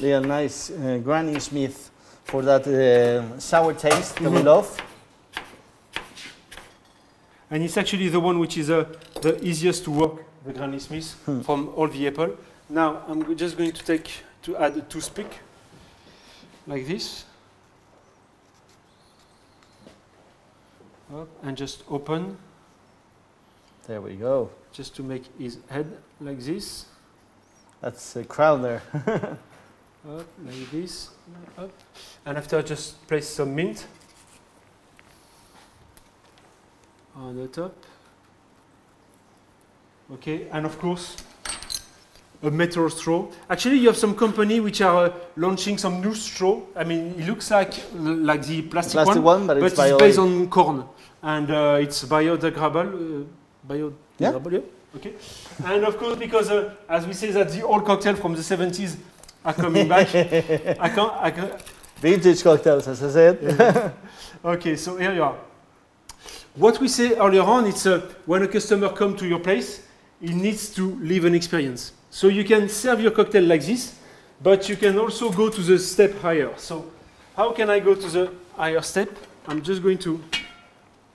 Real nice uh, Granny Smith for that uh, sour taste that we Mhm. love. And it's actually the one which is uh, the easiest to work, the Granny Smith, Hmm. from all the apple. Now I'm just going to take, to add a toothpick, like this. And just open, There we go. just to make his head like this. That's a crown there. up like this, up, and after just place some mint on the top. Okay, and of course a metal straw. Actually, you have some company which are uh, launching some new straw. I mean, it looks like like the plastic, Plastic one, one, but, but it's it's, based on corn, and uh, it's biodegradable. Uh, biodegradable, yeah. Okay, and of course, because uh, as we say that the old cocktail from the 70s are coming back, I can't, I can't. Vintage cocktails, as I said. Okay, so here you are. What we say earlier on, it's uh, when a customer comes to your place, he needs to live an experience. So you can serve your cocktail like this, but you can also go to the step higher. So how can I go to the higher step? I'm just going to,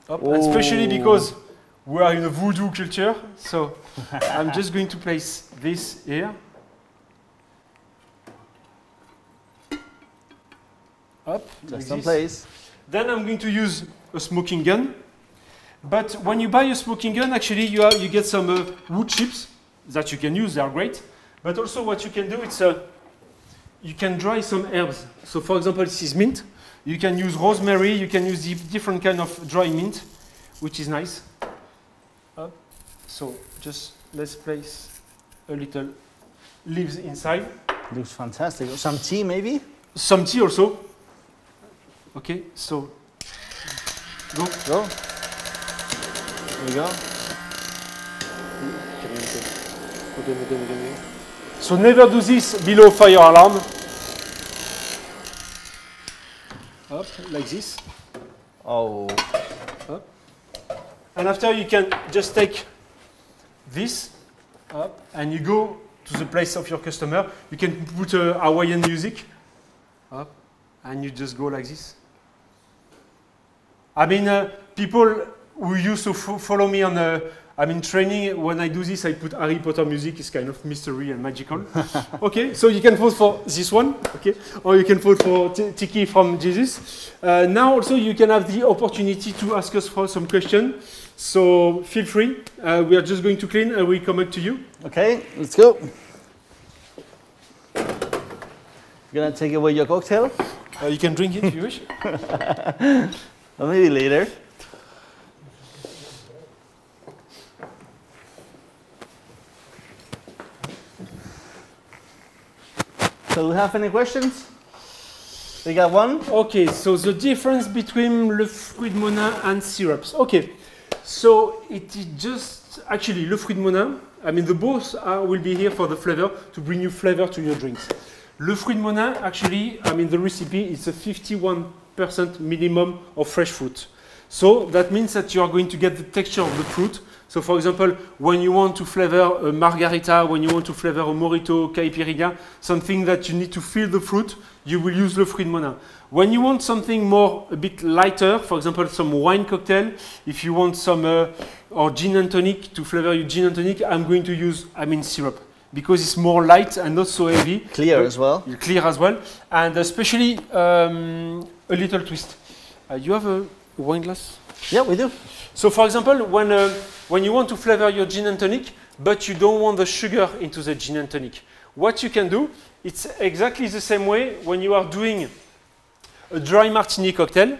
up, and especially Oh. because we are in a voodoo culture, so I'm just going to place this here. Up, Just in this. place. Then I'm going to use a smoking gun. But when you buy a smoking gun, actually you, have, you get some uh, wood chips that you can use, they are great. But also what you can do, it's uh, you can dry some herbs. So for example, this is mint. You can use rosemary, you can use the different kind of dry mint, which is nice. Up. So just let's place a little leaves inside. Looks fantastic. Some tea, maybe? Some tea also. Okay, so go. Go. There we go. So never do this below fire alarm. Up, like this. Oh, And after you can just take this up and you go to the place of your customer. You can put uh, Hawaiian music up and you just go like this. I mean, uh, people who used to fo- follow me on, uh, I mean, training, when I do this, I put Harry Potter music. It's kind of mystery and magical. okay, so you can vote for this one, okay, or you can vote for T- Tiki from Jesus. Uh, now also you can have the opportunity to ask us for some questions. So feel free. Uh, we are just going to clean and we come back to you. okay, let's go. You're gonna take away your cocktail? Uh, you can drink it if you wish. Maybe later. So, we have any questions? We got one. Okay, so the difference between Le Fruit de Monin and syrups. Okay, so it is just actually Le Fruit de Monin. I mean, the both are, will be here for the flavor to bring you flavor to your drinks. Le Fruit de Monin, actually, I mean, the recipe is a 51% minimum of fresh fruit. So that means that you are going to get the texture of the fruit. So, for example, when you want to flavor a margarita, when you want to flavor a mojito, caipirinha, something that you need to feel the fruit, you will use Le Fruit de Monin. When you want something more, a bit lighter, for example, some wine cocktail, if you want some, uh, or gin and tonic to flavor your gin and tonic, I'm going to use, mean, syrup. because it's more light and not so heavy. Clear as well. Clear as well, and especially um, a little twist. Uh, you have a wine glass? Yeah, we do. So, for example, when uh, when you want to flavor your gin and tonic, but you don't want the sugar into the gin and tonic, what you can do, it's exactly the same way when you are doing a dry martini cocktail.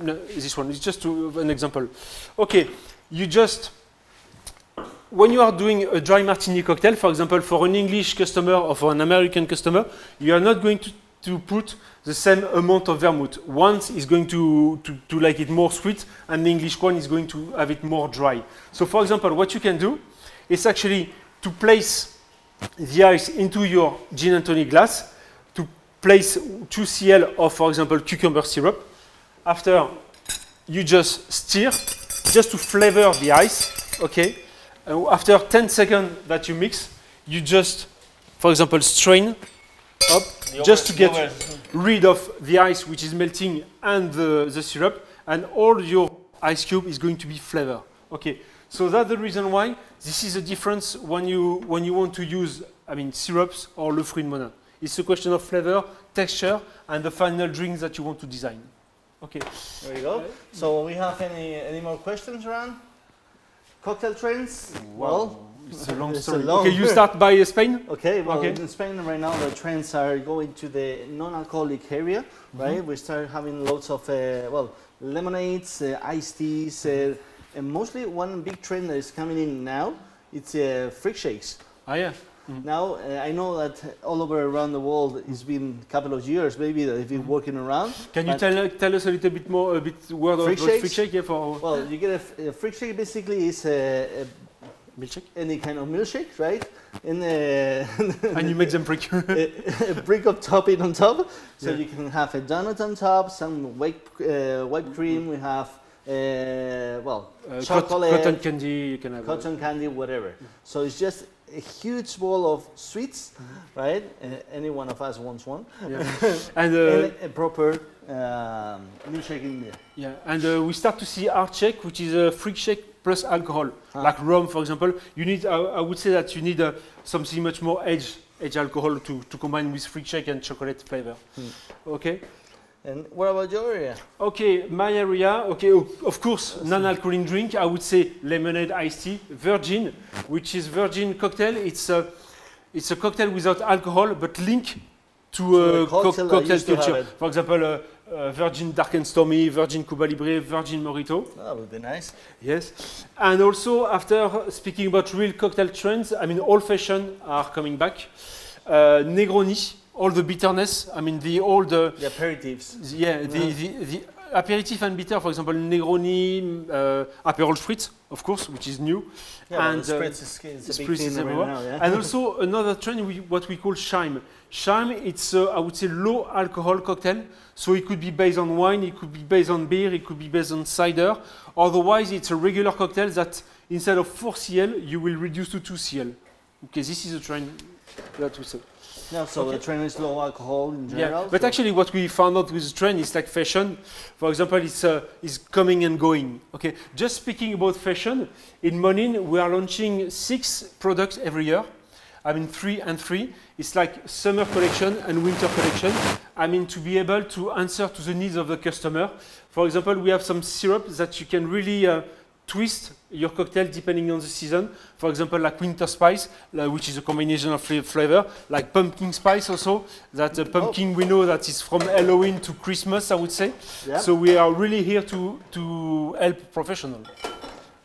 No, this one is just to, an example. Okay, you just when you are doing a dry martini cocktail, for example, for an English customer or for an American customer, you are not going to, to put the same amount of vermouth. One is going to, to, to like it more sweet, and the English one is going to have it more dry. So, for example, what you can do is actually to place the ice into your gin and tonic glass, to place 2 cl of, for example, cucumber syrup. After, you just stir, just to flavor the ice, okay? Uh, after 10 seconds that you mix, you just, for example, strain up, just to get rid of the ice which is melting and the, the syrup, and all your ice cube is going to be flavor. Okay, so that's the reason why this is a difference when you when you want to use, I mean, syrups or le fruit de monin. It's a question of flavor, texture, and the final drinks that you want to design. Okay. There you go. So, we have any any more questions, Ran? Cocktail trends? Well, It's a long It's a story. long- Okay, you start by uh, Spain. Okay, well, Okay. in Spain right now the trends are going to the non-alcoholic area, Mm-hmm. right? We start having lots of uh, well lemonades, uh, iced teas, uh, and mostly one big trend that is coming in now. It's uh, freak shakes. Ah, yeah. Now uh, I know that all over around the world it's been a couple of years maybe that they've been working around. Can you tell, tell us a little bit more, a bit word Freak about shakes? freak shake? Yeah, for Well, you get a freak shake basically is a, a, milkshake. any kind of milkshake, right? And uh, and you make them freak. a, a brick of topping on top. So Yeah. you can have a donut on top, some white, uh, white cream. We have, uh, well, Uh, chocolate, cotton candy, you can have. cotton candy, whatever. So it's just a huge bowl of sweets, right? Uh, any one of us wants one. Yeah. and uh, and a, a proper um, milkshake in there. yeah, and uh, we start to see art shake, which is a freak shake plus alcohol, Ah. like rum, for example. You need, I, I would say that you need uh, something much more edge, edge alcohol to, to combine with freak shake and chocolate flavor. Hmm. Okay. And what about your area? Okay, my area. Okay, of course, non-alcoholic drink. I would say lemonade iced tea, virgin, which is virgin cocktail. It's a, it's a cocktail without alcohol, but linked to a co- cocktail cocktail used to have culture. For example, uh, uh, virgin dark and stormy, virgin Cuba Libre, virgin Morito. That would be nice. Yes, and also after speaking about real cocktail trends, I mean, old fashioned are coming back. Uh, Negroni, all the bitterness. I mean, the old. Uh, The aperitifs. yeah, the, the, the aperitif and bitter, for example, Negroni, uh, Aperol Spritz, of course, which is new. Yeah, well, and the uh, spritz is, is a big thing right now, yeah. and also another trend, we, what we call shim. Shim, it's, uh, I would say, low alcohol cocktail. So it could be based on wine, it could be based on beer, it could be based on cider. Otherwise, it's a regular cocktail that instead of 4 cl, you will reduce to 2 cl. Okay, this is a trend that we saw. Yeah, so Okay. the trend is low alcohol in general. Yeah, but so- actually, what we found out with the trend is like fashion. For example, it's uh, is coming and going. Okay, just speaking about fashion, in Monin we are launching six products every year. I mean, three and three. It's like summer collection and winter collection. I mean, to be able to answer to the needs of the customer. For example, we have some syrup that you can really uh, twist your cocktail depending on the season. For example, like winter spice, like, which is a combination of flavor, like pumpkin spice also. That uh, pumpkin we know that is from Halloween to Christmas, I would say. Yeah. So we are really here to to help professional.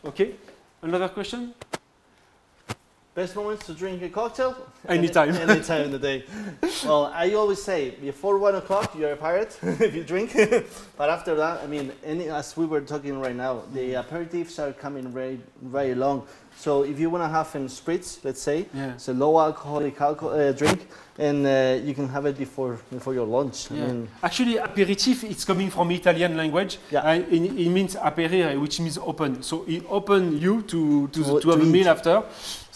Okay. Another question? Best moments to drink a cocktail? Anytime. Any, anytime in the day. Well, I always say before one o'clock you're a pirate if you drink, but after that, I mean, any, as we were talking right now, the aperitifs are coming very, very long. So if you want to have in spritz, let's say, Yeah. it's a low alcoholic alcohol, uh, drink, and uh, you can have it before before your lunch. I Yeah. mean, Actually, aperitif, it's coming from Italian language. Yeah. And it, it means aperire, which means open. So it open you to, to, To- to have a meal after.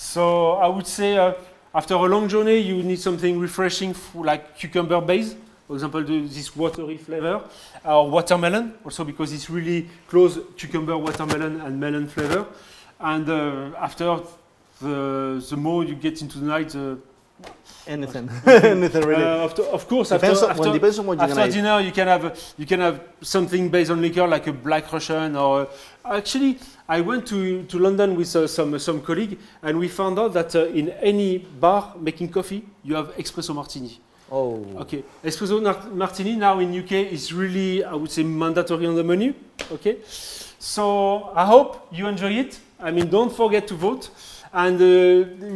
So I would say uh, after a long journey, you need something refreshing like cucumber base. For example, this watery flavor. Or watermelon, also because it's really close cucumber, watermelon, and melon flavor. And uh, after the the more you get into the night. The, Anything, anything really. uh, after, of course, after, depends, on, after, depends on what you're after gonna eat. dinner, you can have you can have something based on liquor like a Black Russian or actually, I went to, to London with uh, some some colleague and we found out that uh, in any bar making coffee, you have espresso martini. Oh, Okay, espresso martini now in UK is really I would say mandatory on the menu. Okay, so I hope you enjoy it. I mean, don't forget to vote, and uh,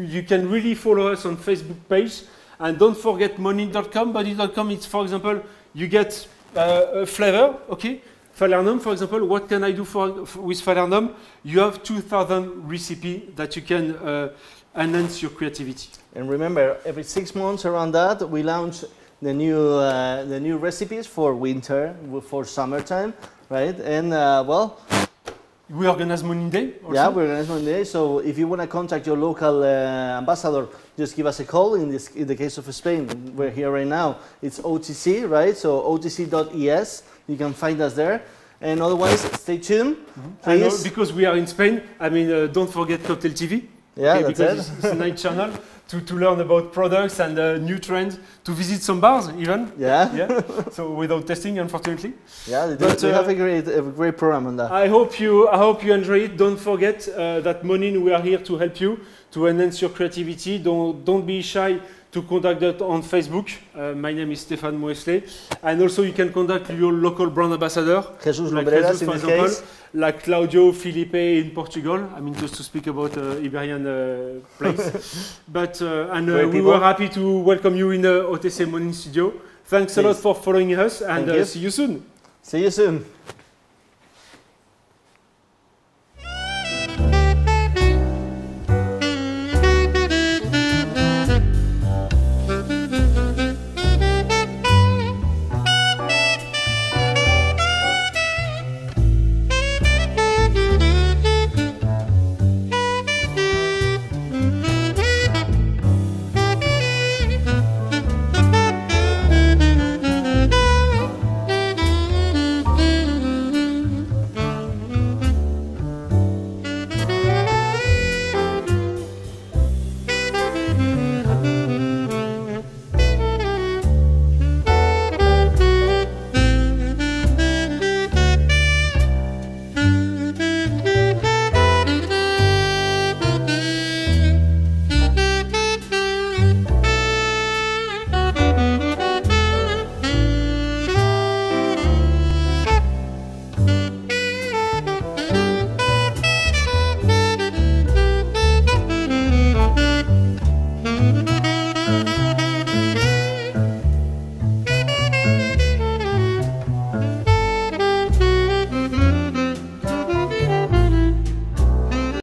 you can really follow us on Facebook page. And don't forget monin.com. Monin.com, it's for example, you get uh, a flavor. Okay, Falernum, for example. What can I do for, f with Falernum? You have 2,000 recipe that you can uh, enhance your creativity. and remember, every six months around that, we launch the new uh, the new recipes for winter, for summertime, right? And uh, well, We organize Monin Day. Also. yeah, we organize organizing one day. So if you want to contact your local uh, ambassador, just give us a call. In this, in the case of Spain, we're here right now. It's OTC, right? So OTC.es. You can find us there. And otherwise, stay tuned. Know, Please. because we are in Spain, I mean, uh, don't forget Cocktail TV. Yeah, okay, that's because it. It's, it's a nice channel to, to learn about products and uh, new trends, to visit some bars even. Yeah, Yeah. so without testing, unfortunately. yeah. They, But, they uh, have a great, a great program on that. I hope you, I hope you enjoy it. Don't forget uh, that morning we are here to help you to enhance your creativity. Don't don't be shy to contact us on Facebook. Uh, my name is Stéphane Moesley, and also you can contact your local brand ambassador. Jesus like Lumbreras Jesus, in for this example, case. like Claudio Felipe in Portugal. I mean, just to speak about uh, Iberian uh, place. but uh, and uh, we people. were happy to welcome you in the OTC Morning Studio. Thanks a lot for following us, and uh, you. see you soon. See you soon.